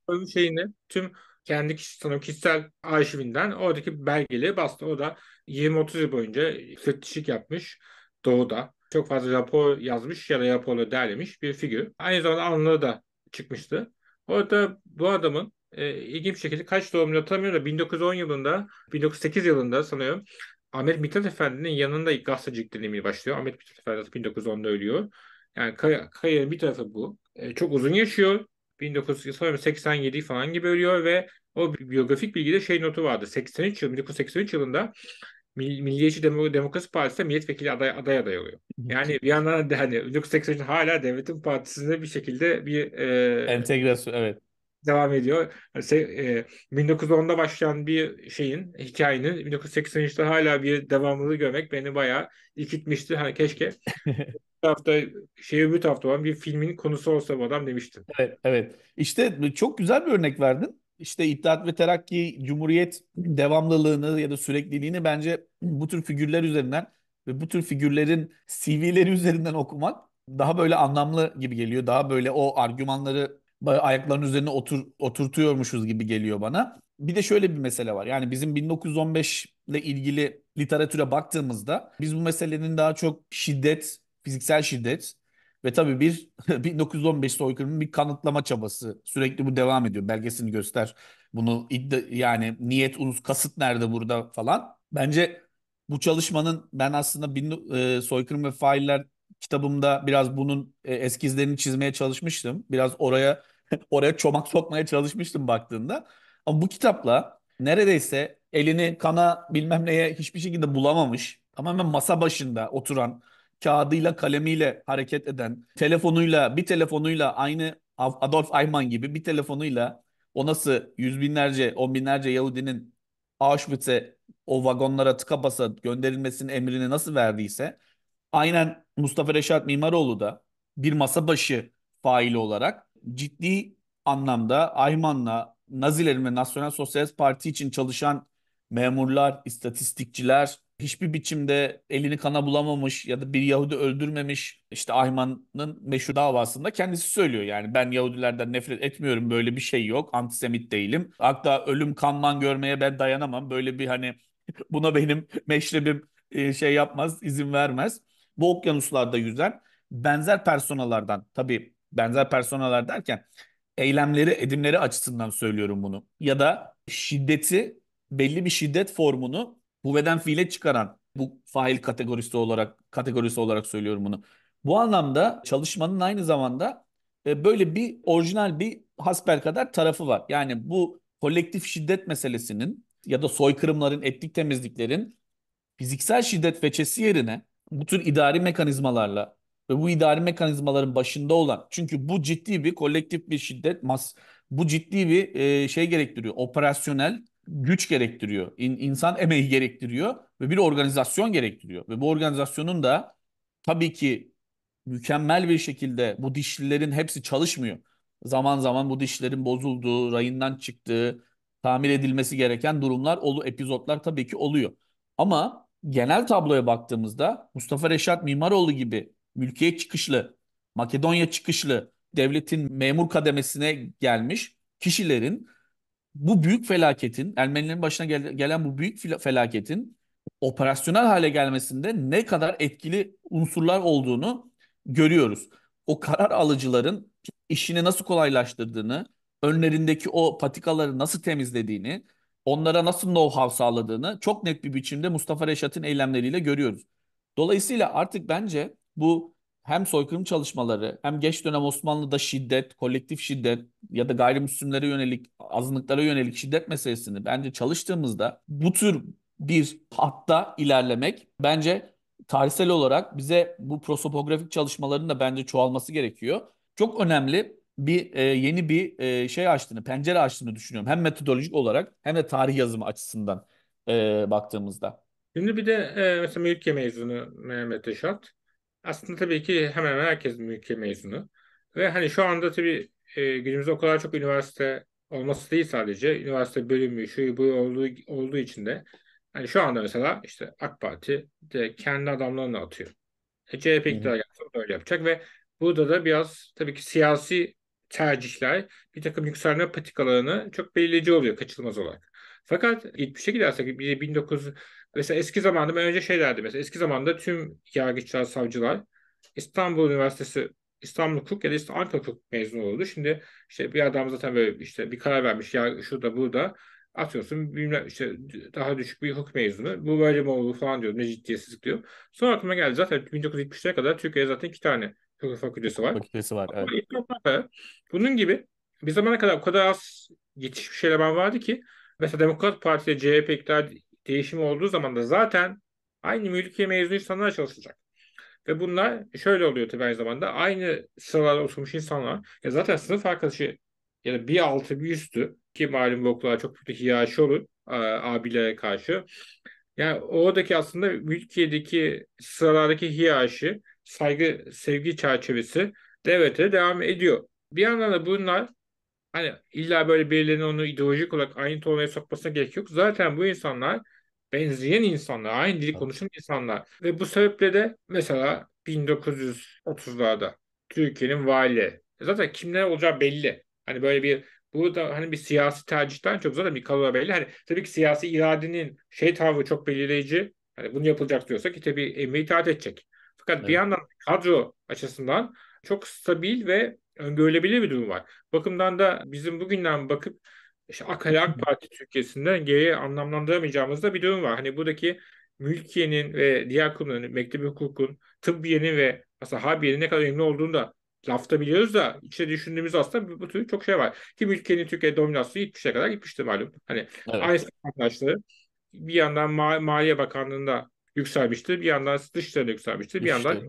[SPEAKER 1] tüm şeyini tüm kendi kişisel, kişisel arşivinden oradaki belgeleri bastı. O da 20-30 yıl boyunca müfettişlik yapmış Doğu'da. Çok fazla rapor yazmış ya da raporları derlemiş bir figür. Aynı zamanda anıları da çıkmıştı. Orada bu adamın e, ilginç bir şekilde kaç doğumlu hatırlamıyorum da 1910 yılında, 1908 yılında sanıyorum Ahmet Mithat Efendi'nin yanında gazetecilik deneyimi başlıyor. Ahmet Mithat Efendi 1910'da ölüyor. Yani kay kariyerinin bir tarafı bu. E, çok uzun yaşıyor. 1987 falan gibi ölüyor ve o biyografik bilgide şey notu vardı. 83 yıl, 1983 yılında Milliyetçi Demo Demokrasi Partisi'ne milletvekili aday, aday aday oluyor. Yani bir yandan da hani 1983 hala devletin partisinde bir şekilde bir e,
[SPEAKER 2] entegrasyon evet
[SPEAKER 1] devam ediyor. Yani, e, 1910'da başlayan bir şeyin, hikayenin 1983'te hala bir devamlılığı görmek beni bayağı ikitmişti. Hani keşke bir hafta şey öbür hafta olan bir filmin konusu olsa bu adam demiştim.
[SPEAKER 2] Evet, evet. İşte çok güzel bir örnek verdin. İşte İttihat ve Terakki, Cumhuriyet devamlılığını ya da sürekliliğini bence bu tür figürler üzerinden ve bu tür figürlerin CV'leri üzerinden okumak daha böyle anlamlı gibi geliyor. Daha böyle o argümanları ayaklarının üzerine otur, oturtuyormuşuz gibi geliyor bana. Bir de şöyle bir mesele var. Yani bizim 1915 ile ilgili literatüre baktığımızda biz bu meselenin daha çok şiddet, fiziksel şiddet ve tabii bir 1915 soykırımının bir kanıtlama çabası. Sürekli bu devam ediyor. Belgesini göster. Bunu iddia, yani niyet, unus, kasıt nerede burada falan. Bence bu çalışmanın ben aslında bin, e, soykırım ve failler kitabımda biraz bunun e, eskizlerini çizmeye çalışmıştım. Biraz oraya oraya çomak sokmaya çalışmıştım baktığında. Ama bu kitapla neredeyse elini kana bilmem neye hiçbir şekilde bulamamış. Tamamen masa başında oturan, kağıdıyla kalemiyle hareket eden, telefonuyla bir telefonuyla aynı Adolf Eichmann gibi bir telefonuyla o nasıl yüz binlerce, on binlerce Yahudinin Auschwitz'e o vagonlara tıka basa gönderilmesinin emrini nasıl verdiyse aynen Mustafa Reşat Mimaroğlu da bir masa başı faili olarak ciddi anlamda Ayman'la Nazilerin ve Nasyonel Sosyalist Parti için çalışan memurlar, istatistikçiler hiçbir biçimde elini kana bulamamış ya da bir Yahudi öldürmemiş. İşte Ayman'ın meşhur davasında kendisi söylüyor yani ben Yahudilerden nefret etmiyorum böyle bir şey yok antisemit değilim. Hatta ölüm kanman görmeye ben dayanamam böyle bir hani buna benim meşrebim e, şey yapmaz izin vermez. Bu okyanuslarda yüzen benzer personalardan tabii benzer personalar derken eylemleri, edimleri açısından söylüyorum bunu. Ya da şiddeti, belli bir şiddet formunu kuvveden fiile çıkaran bu fail kategorisi olarak kategorisi olarak söylüyorum bunu. Bu anlamda çalışmanın aynı zamanda e, böyle bir orijinal bir hasbelkader tarafı var. Yani bu kolektif şiddet meselesinin ya da soykırımların, etnik temizliklerin fiziksel şiddet veçesi yerine bu tür idari mekanizmalarla ve bu idari mekanizmaların başında olan çünkü bu ciddi bir kolektif bir şiddet mas bu ciddi bir e, şey gerektiriyor. Operasyonel güç gerektiriyor. İn, insan emeği gerektiriyor ve bir organizasyon gerektiriyor. Ve bu organizasyonun da tabii ki mükemmel bir şekilde bu dişlilerin hepsi çalışmıyor. Zaman zaman bu dişlerin bozulduğu, rayından çıktığı, tamir edilmesi gereken durumlar, olu epizotlar tabii ki oluyor. Ama genel tabloya baktığımızda Mustafa Reşat Mimaroğlu gibi mülkiyet çıkışlı, Makedonya çıkışlı devletin memur kademesine gelmiş kişilerin bu büyük felaketin, Ermenilerin başına gel gelen bu büyük felaketin operasyonel hale gelmesinde ne kadar etkili unsurlar olduğunu görüyoruz. O karar alıcıların işini nasıl kolaylaştırdığını, önlerindeki o patikaları nasıl temizlediğini, onlara nasıl know-how sağladığını çok net bir biçimde Mustafa Reşat'ın eylemleriyle görüyoruz. Dolayısıyla artık bence bu hem soykırım çalışmaları hem geç dönem Osmanlı'da şiddet, kolektif şiddet ya da gayrimüslimlere yönelik, azınlıklara yönelik şiddet meselesini bence çalıştığımızda bu tür bir hatta ilerlemek bence tarihsel olarak bize bu prosopografik çalışmaların da bence çoğalması gerekiyor. Çok önemli bir e, yeni bir e, şey açtığını, pencere açtığını düşünüyorum. Hem metodolojik olarak hem de tarih yazımı açısından e, baktığımızda.
[SPEAKER 1] Şimdi bir de e, mesela ülke mezunu Mehmet Eşat. Aslında tabii ki hemen hemen herkes mülkiye mezunu. Ve hani şu anda tabii e, günümüzde o kadar çok üniversite olması değil sadece. Üniversite bölümü, şu bu olduğu, olduğu için de hani şu anda mesela işte AK Parti de kendi adamlarını atıyor. E, CHP iktidar yapsa o da öyle yapacak ve burada da biraz tabii ki siyasi tercihler bir takım yükselme patikalarını çok belirleyici oluyor kaçınılmaz olarak. Fakat geçmişe gidersek bir 1900 mesela eski zamanda ben önce şey derdim mesela eski zamanda tüm yargıçlar, savcılar İstanbul Üniversitesi İstanbul Hukuk ya da İstanbul Ankara Hukuk mezunu oldu. Şimdi işte bir adam zaten böyle işte bir karar vermiş ya şurada burada atıyorsun bilmem işte daha düşük bir hukuk mezunu. Bu böyle mi olur falan diyor. Ne ciddiyetsizlik diyor. Sonra aklıma geldi zaten 1970'lere kadar Türkiye'de zaten iki tane hukuk fakültesi var.
[SPEAKER 2] Fakültesi var. Evet.
[SPEAKER 1] Ama bunun gibi bir zamana kadar o kadar az yetişmiş eleman vardı ki mesela Demokrat Parti ile CHP iktidar değişimi olduğu zaman da zaten aynı mülkiye mezunu insanlar çalışacak. Ve bunlar şöyle oluyor tabii aynı zamanda. Aynı sıralarda oturmuş insanlar ya zaten sınıf arkadaşı ya da bir altı bir üstü ki malum bu okullar çok bir hiyerarşi olur abilere karşı. Yani oradaki aslında mülkiyedeki sıralardaki hiyerarşi, saygı, sevgi çerçevesi devlete devam ediyor. Bir yandan da bunlar Hani illa böyle birilerinin onu ideolojik olarak aynı tonaya sokmasına gerek yok. Zaten bu insanlar benzeyen insanlar, aynı dili konuşan insanlar. Ve bu sebeple de mesela 1930'larda Türkiye'nin valileri. Zaten kimler olacağı belli. Hani böyle bir bu da hani bir siyasi tercihten çok zaten bir kalora belli. Hani tabii ki siyasi iradenin şey tavrı çok belirleyici. Hani bunu yapılacak diyorsa ki tabii emri itaat edecek. Fakat bir
[SPEAKER 2] Evet.
[SPEAKER 1] yandan kadro açısından çok stabil ve öngörülebilir bir durum var. Bakımdan da bizim bugünden bakıp işte AK, AK Parti Türkiye'sinden geriye anlamlandıramayacağımız da bir durum var. Hani buradaki mülkiyenin ve diğer kurumların, mektebi hukukun, tıbbiyenin ve aslında harbiyenin ne kadar önemli olduğunu da lafta biliyoruz da içine düşündüğümüz aslında bu, tür çok şey var. Ki mülkiyenin Türkiye dominasyonu 70'e kadar gitmişti malum. Hani
[SPEAKER 2] Evet.
[SPEAKER 1] aynı arkadaşları bir yandan Ma Maliye Bakanlığı'nda yükselmişti. Bir yandan Dışişleri'nde yükselmişti. Bir yandan
[SPEAKER 2] İşte.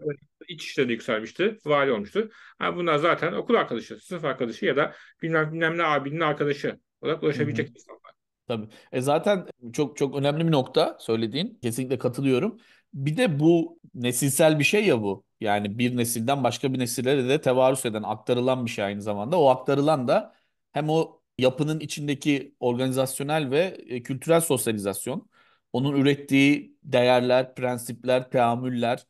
[SPEAKER 1] İçişleri'nde yükselmişti. Vali olmuştu. Ha, bunlar zaten okul arkadaşı, sınıf arkadaşı ya da bilmem bilmem ne abinin arkadaşı olarak ulaşabilecek insanlar.
[SPEAKER 2] Tabii. E zaten çok çok önemli bir nokta söylediğin. Kesinlikle katılıyorum. Bir de bu nesilsel bir şey ya bu. Yani bir nesilden başka bir nesillere de tevarüs eden, aktarılan bir şey aynı zamanda. O aktarılan da hem o yapının içindeki organizasyonel ve e, kültürel sosyalizasyon, onun ürettiği değerler, prensipler, teamüller,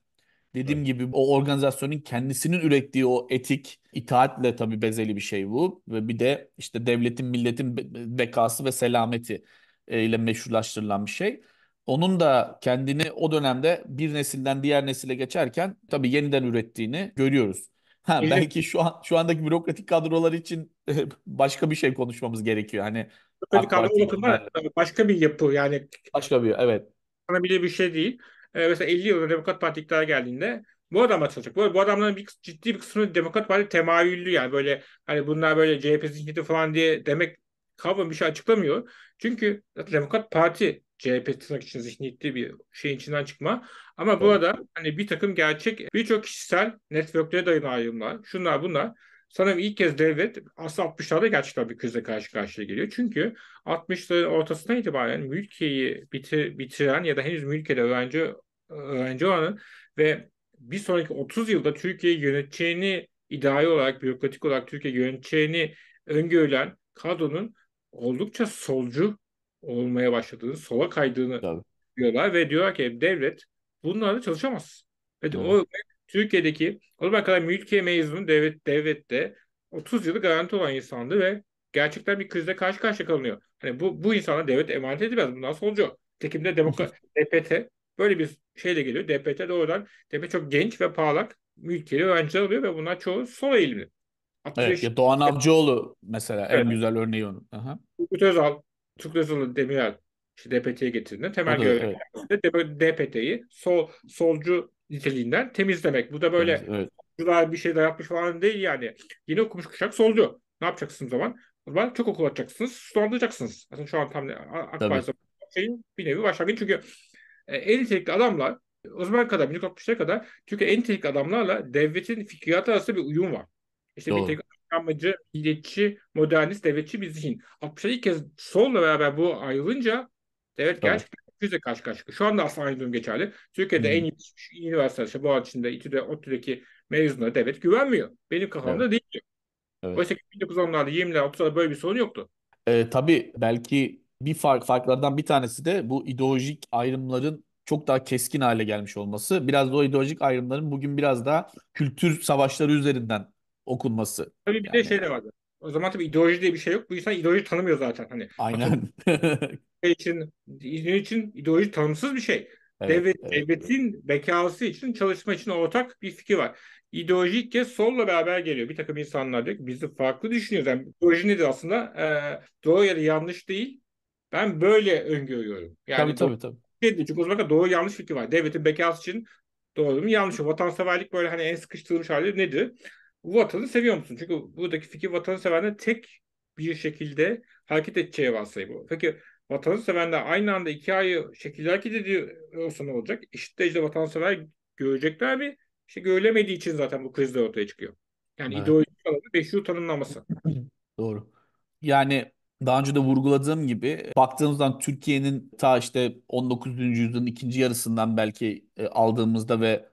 [SPEAKER 2] Dediğim
[SPEAKER 1] Evet.
[SPEAKER 2] gibi o organizasyonun kendisinin ürettiği o etik, itaatle tabii bezeli bir şey bu. Ve bir de işte devletin, milletin be- bekası ve selameti e, ile meşrulaştırılan bir şey. Onun da kendini o dönemde bir nesilden diğer nesile geçerken tabii yeniden ürettiğini görüyoruz. Ha, belki şu an şu andaki bürokratik kadrolar için başka bir şey konuşmamız gerekiyor. Hani
[SPEAKER 1] Pratik
[SPEAKER 2] AK
[SPEAKER 1] anlamda o
[SPEAKER 2] Parti
[SPEAKER 1] bakımdan
[SPEAKER 2] içinde
[SPEAKER 1] başka bir yapı yani
[SPEAKER 2] başka bir evet
[SPEAKER 1] bile bir şey değil. Ee, mesela 50 yılda Demokrat Parti iktidara geldiğinde bu adam açılacak. Bu, bu adamların bir, ciddi bir kısmı Demokrat Parti temayüllü yani böyle hani bunlar böyle CHP zihniyeti falan diye demek kavram bir şey açıklamıyor. Çünkü Demokrat Parti CHP tırnak için zihniyetli bir şeyin içinden çıkma. Ama
[SPEAKER 2] tabii.
[SPEAKER 1] burada hani bir takım gerçek birçok kişisel networklere dayanan ayrımlar. Şunlar bunlar. Sanırım ilk kez devlet aslında 60'larda gerçekten bir krizle karşı karşıya geliyor. Çünkü 60'ların ortasından itibaren mülkiyeyi bitir, bitiren ya da henüz mülkiyede öğrenci öğrenci olanın ve bir sonraki 30 yılda Türkiye'yi yöneteceğini idari olarak, bürokratik olarak Türkiye yöneteceğini öngörülen kadronun oldukça solcu olmaya başladığını, sola kaydığını
[SPEAKER 2] Tabii.
[SPEAKER 1] diyorlar ve diyorlar ki devlet bunlarla çalışamaz. Ve
[SPEAKER 2] Evet.
[SPEAKER 1] o Türkiye'deki o zamana kadar mülkiye mezunu devlet, devlette 30 yılı garanti olan insandı ve gerçekten bir krizle karşı karşıya kalınıyor. Hani bu, bu insana devlet emanet edilmez. Bundan solcu. Tekim de demokrat, DPT böyle bir şeyle geliyor. DPT doğrudan DPT çok genç ve parlak mülkiyeli öğrenciler oluyor ve bunlar çoğu sol eğilimli. 60
[SPEAKER 2] Evet ya Doğan Avcıoğlu mesela en
[SPEAKER 1] evet.
[SPEAKER 2] güzel örneği onun. Aha.
[SPEAKER 1] Turgut Özal, Turgut Özal'ı Demirel işte DPT'ye getirdiğinde temel
[SPEAKER 2] da
[SPEAKER 1] görev
[SPEAKER 2] evet
[SPEAKER 1] DPT'yi sol, solcu niteliğinden temizlemek. Bu da böyle
[SPEAKER 2] evet
[SPEAKER 1] bir şey dayatmış falan değil yani. Yeni okumuş kuşak solcu. Ne yapacaksınız o zaman? O zaman çok okul açacaksınız, sulandıracaksınız. Aslında şu an tam AK Parti şeyin bir nevi başlangıç. Çünkü e, en nitelikli adamlar o zaman kadar 1960'lara kadar Türkiye en nitelikli adamlarla devletin fikriyatı arasında bir uyum var. İşte bir
[SPEAKER 2] doğru.
[SPEAKER 1] tek amacı, milliyetçi, modernist, devletçi bir zihin. 60'lar ilk kez solla beraber bu ayrılınca devlet
[SPEAKER 2] Tabii.
[SPEAKER 1] gerçekten krizle karşı karşıya. Şu anda aslında aynı durum geçerli. Türkiye'de
[SPEAKER 2] Hı.
[SPEAKER 1] en iyi üniversite, işte Boğaziçi'nde, İTÜ'de, ODTÜ'deki mezunlara devlet güvenmiyor. Benim kafamda
[SPEAKER 2] Evet.
[SPEAKER 1] değil.
[SPEAKER 2] Evet.
[SPEAKER 1] Oysa ki 1910'larda, 20'ler, 30'larda böyle bir sorun yoktu.
[SPEAKER 2] E, tabii belki bir fark farklardan bir tanesi de bu ideolojik ayrımların çok daha keskin hale gelmiş olması. Biraz da o ideolojik ayrımların bugün biraz daha kültür savaşları üzerinden okunması.
[SPEAKER 1] Tabii bir de
[SPEAKER 2] Yani
[SPEAKER 1] şey de vardı. O zaman tabii ideoloji diye bir şey yok. Bu insan ideoloji tanımıyor zaten. Hani
[SPEAKER 2] aynen.
[SPEAKER 1] için, İzmir için ideoloji tanımsız bir şey.
[SPEAKER 2] Evet,
[SPEAKER 1] Devlet,
[SPEAKER 2] evet.
[SPEAKER 1] devletin bekası için, çalışma için ortak bir fikir var. İdeolojik kez solla beraber geliyor. Bir takım insanlar diyor ki biz de farklı düşünüyoruz. Yani ideoloji nedir aslında? Ee, doğru ya da yanlış değil. Ben böyle öngörüyorum.
[SPEAKER 2] Tabii
[SPEAKER 1] Yani doğru
[SPEAKER 2] tabii tabii.
[SPEAKER 1] değil. Çünkü o zaman doğru yanlış fikri var. Devletin bekası için doğru mu yanlış mı? Vatanseverlik böyle hani en sıkıştırılmış hali nedir? Vatanı seviyor musun? Çünkü buradaki fikir vatanı sevenler tek bir şekilde hareket edeceği varsayımı. Peki vatanı sevenler aynı anda iki ayrı şekilde hareket ediyorsa ne olacak? İşte işte vatansever görecekler mi? İşte görülemediği için zaten bu krizler ortaya çıkıyor. Yani
[SPEAKER 2] Evet.
[SPEAKER 1] ideolojik alanı meşru tanımlaması.
[SPEAKER 2] Doğru. Yani daha önce de vurguladığım gibi baktığımızdan Türkiye'nin ta işte 19. yüzyılın ikinci yarısından belki e, aldığımızda ve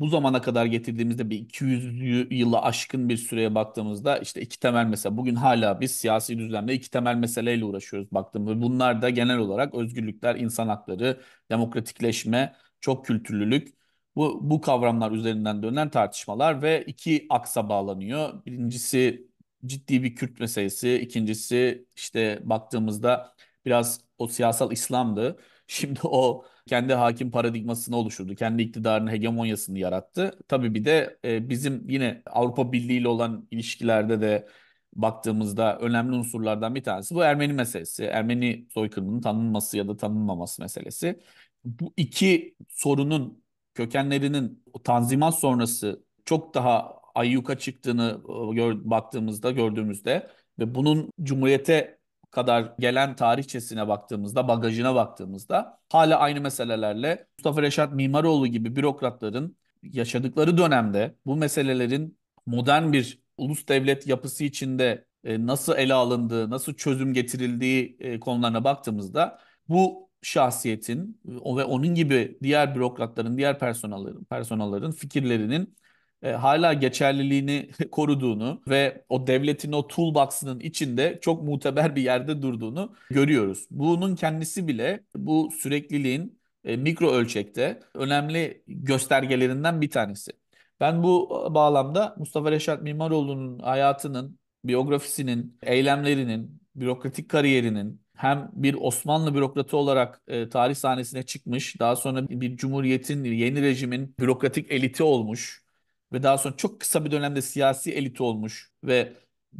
[SPEAKER 2] bu zamana kadar getirdiğimizde bir 200 y- yılı aşkın bir süreye baktığımızda işte iki temel mesele. Bugün hala biz siyasi düzlemde iki temel meseleyle uğraşıyoruz baktığımızda. Bunlar da genel olarak özgürlükler, insan hakları, demokratikleşme, çok kültürlülük. Bu, bu kavramlar üzerinden dönen tartışmalar ve iki aksa bağlanıyor. Birincisi ciddi bir Kürt meselesi. İkincisi işte baktığımızda biraz o siyasal İslam'dı. Şimdi o kendi hakim paradigmasını oluşturdu. Kendi iktidarının hegemonyasını yarattı. Tabii bir de e, bizim yine Avrupa Birliği ile olan ilişkilerde de baktığımızda önemli unsurlardan bir tanesi bu Ermeni meselesi. Ermeni soykırımının tanınması ya da tanınmaması meselesi. Bu iki sorunun kökenlerinin Tanzimat sonrası çok daha ayyuka çıktığını e, gör, baktığımızda gördüğümüzde ve bunun Cumhuriyete kadar gelen tarihçesine baktığımızda, bagajına baktığımızda hala aynı meselelerle Mustafa Reşat Mimaroğlu gibi bürokratların yaşadıkları dönemde bu meselelerin modern bir ulus devlet yapısı içinde e, nasıl ele alındığı, nasıl çözüm getirildiği e, konularına baktığımızda bu şahsiyetin o ve onun gibi diğer bürokratların, diğer personellerin, personellerin fikirlerinin e, hala geçerliliğini koruduğunu ve o devletin o toolbox'ının içinde çok muteber bir yerde durduğunu görüyoruz. Bunun kendisi bile bu sürekliliğin e, mikro ölçekte önemli göstergelerinden bir tanesi. Ben bu bağlamda Mustafa Reşat Mimaroğlu'nun hayatının, biyografisinin, eylemlerinin, bürokratik kariyerinin hem bir Osmanlı bürokratı olarak e, tarih sahnesine çıkmış, daha sonra bir cumhuriyetin, yeni rejimin bürokratik eliti olmuş ve daha sonra çok kısa bir dönemde siyasi eliti olmuş ve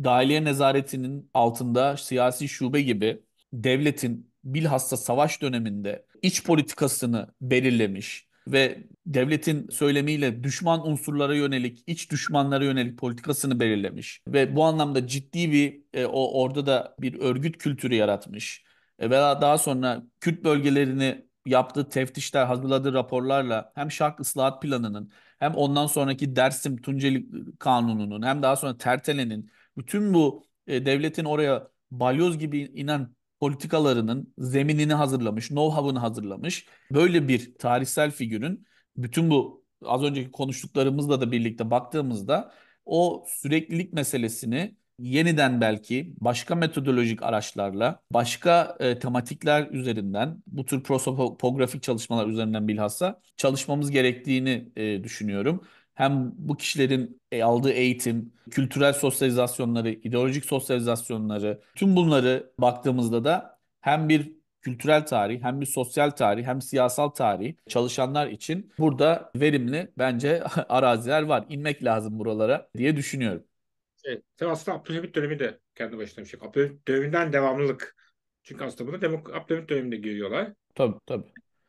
[SPEAKER 2] dahiliye nezaretinin altında siyasi şube gibi devletin bilhassa savaş döneminde iç politikasını belirlemiş ve devletin söylemiyle düşman unsurlara yönelik, iç düşmanlara yönelik politikasını belirlemiş ve bu anlamda ciddi bir e, o orada da bir örgüt kültürü yaratmış. E, ve daha sonra Kürt bölgelerini yaptığı teftişler, hazırladığı raporlarla hem Şark Islahat Planı'nın hem ondan sonraki Dersim Tunceli Kanunu'nun hem daha sonra Tertele'nin bütün bu e, devletin oraya balyoz gibi inen politikalarının zeminini hazırlamış, know-how'ını hazırlamış. Böyle bir tarihsel figürün bütün bu az önceki konuştuklarımızla da birlikte baktığımızda o süreklilik meselesini yeniden belki başka metodolojik araçlarla, başka e, tematikler üzerinden, bu tür prosopografik çalışmalar üzerinden bilhassa çalışmamız gerektiğini e, düşünüyorum. Hem bu kişilerin e, aldığı eğitim, kültürel sosyalizasyonları, ideolojik sosyalizasyonları, tüm bunları baktığımızda da hem bir kültürel tarih, hem bir sosyal tarih, hem siyasal tarih çalışanlar için burada verimli bence araziler var. İnmek lazım buralara diye düşünüyorum.
[SPEAKER 1] Evet. Tabii aslında Abdülhamit dönemi de kendi başına bir şey. Abdülhamit döneminden devamlılık. Çünkü aslında buna Demok Abdülhamit döneminde giriyorlar.
[SPEAKER 2] Tabii tabii.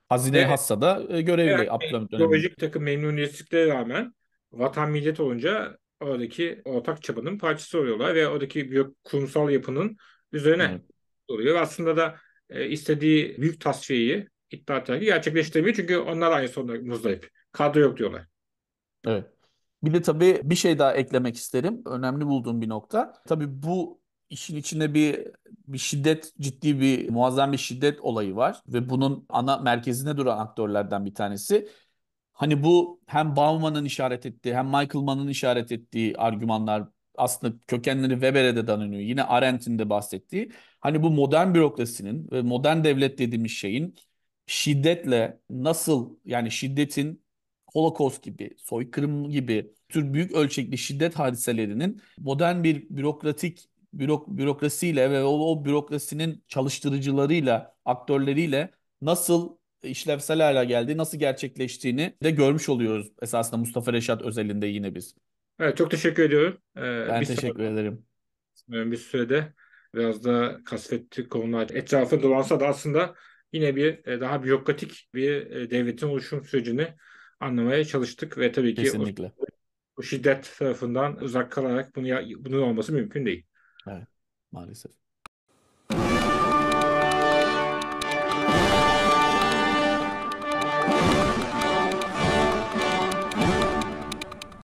[SPEAKER 2] Hazine-i
[SPEAKER 1] Ve
[SPEAKER 2] Hassa'da e, görevli Abdülhamit döneminde.
[SPEAKER 1] ideolojik takım memnuniyetsizliklere rağmen vatan millet olunca oradaki ortak çabanın parçası oluyorlar ve oradaki bir kurumsal yapının üzerine
[SPEAKER 2] Evet.
[SPEAKER 1] oluyor. Ve aslında da e, istediği büyük tasfiyeyi Terakki gerçekleştiremiyor. Çünkü onlar aynı sonunda muzdarip. Kadro yok diyorlar.
[SPEAKER 2] Evet. Bir de tabii bir şey daha eklemek isterim. Önemli bulduğum bir nokta. Tabii bu işin içinde bir bir şiddet, ciddi bir muazzam bir şiddet olayı var ve bunun ana merkezinde duran aktörlerden bir tanesi. Hani bu hem Bauman'ın işaret ettiği hem Michael Mann'ın işaret ettiği argümanlar aslında kökenleri Weber'e de dayanıyor. Yine Arendt'in de bahsettiği. Hani bu modern bürokrasinin ve modern devlet dediğimiz şeyin şiddetle nasıl yani şiddetin Holocaust gibi, soykırım gibi tür büyük ölçekli şiddet hadiselerinin modern bir bürokratik bürok, bürokrasiyle ve o, o bürokrasinin çalıştırıcılarıyla, aktörleriyle nasıl işlevsel hale geldiği, nasıl gerçekleştiğini de görmüş oluyoruz esasında Mustafa Reşat özelinde yine biz.
[SPEAKER 1] Evet çok teşekkür ediyorum. Ee,
[SPEAKER 2] Ben teşekkür ederim.
[SPEAKER 1] bir sürede biraz da kasvetli konular etrafında dolansa da aslında yine bir e, daha bürokratik bir e, devletin oluşum sürecini anlamaya çalıştık ve tabii ki o,
[SPEAKER 2] Kesinlikle.
[SPEAKER 1] o şiddet tarafından uzak kalarak bunu bunun olması mümkün değil.
[SPEAKER 2] Evet, maalesef.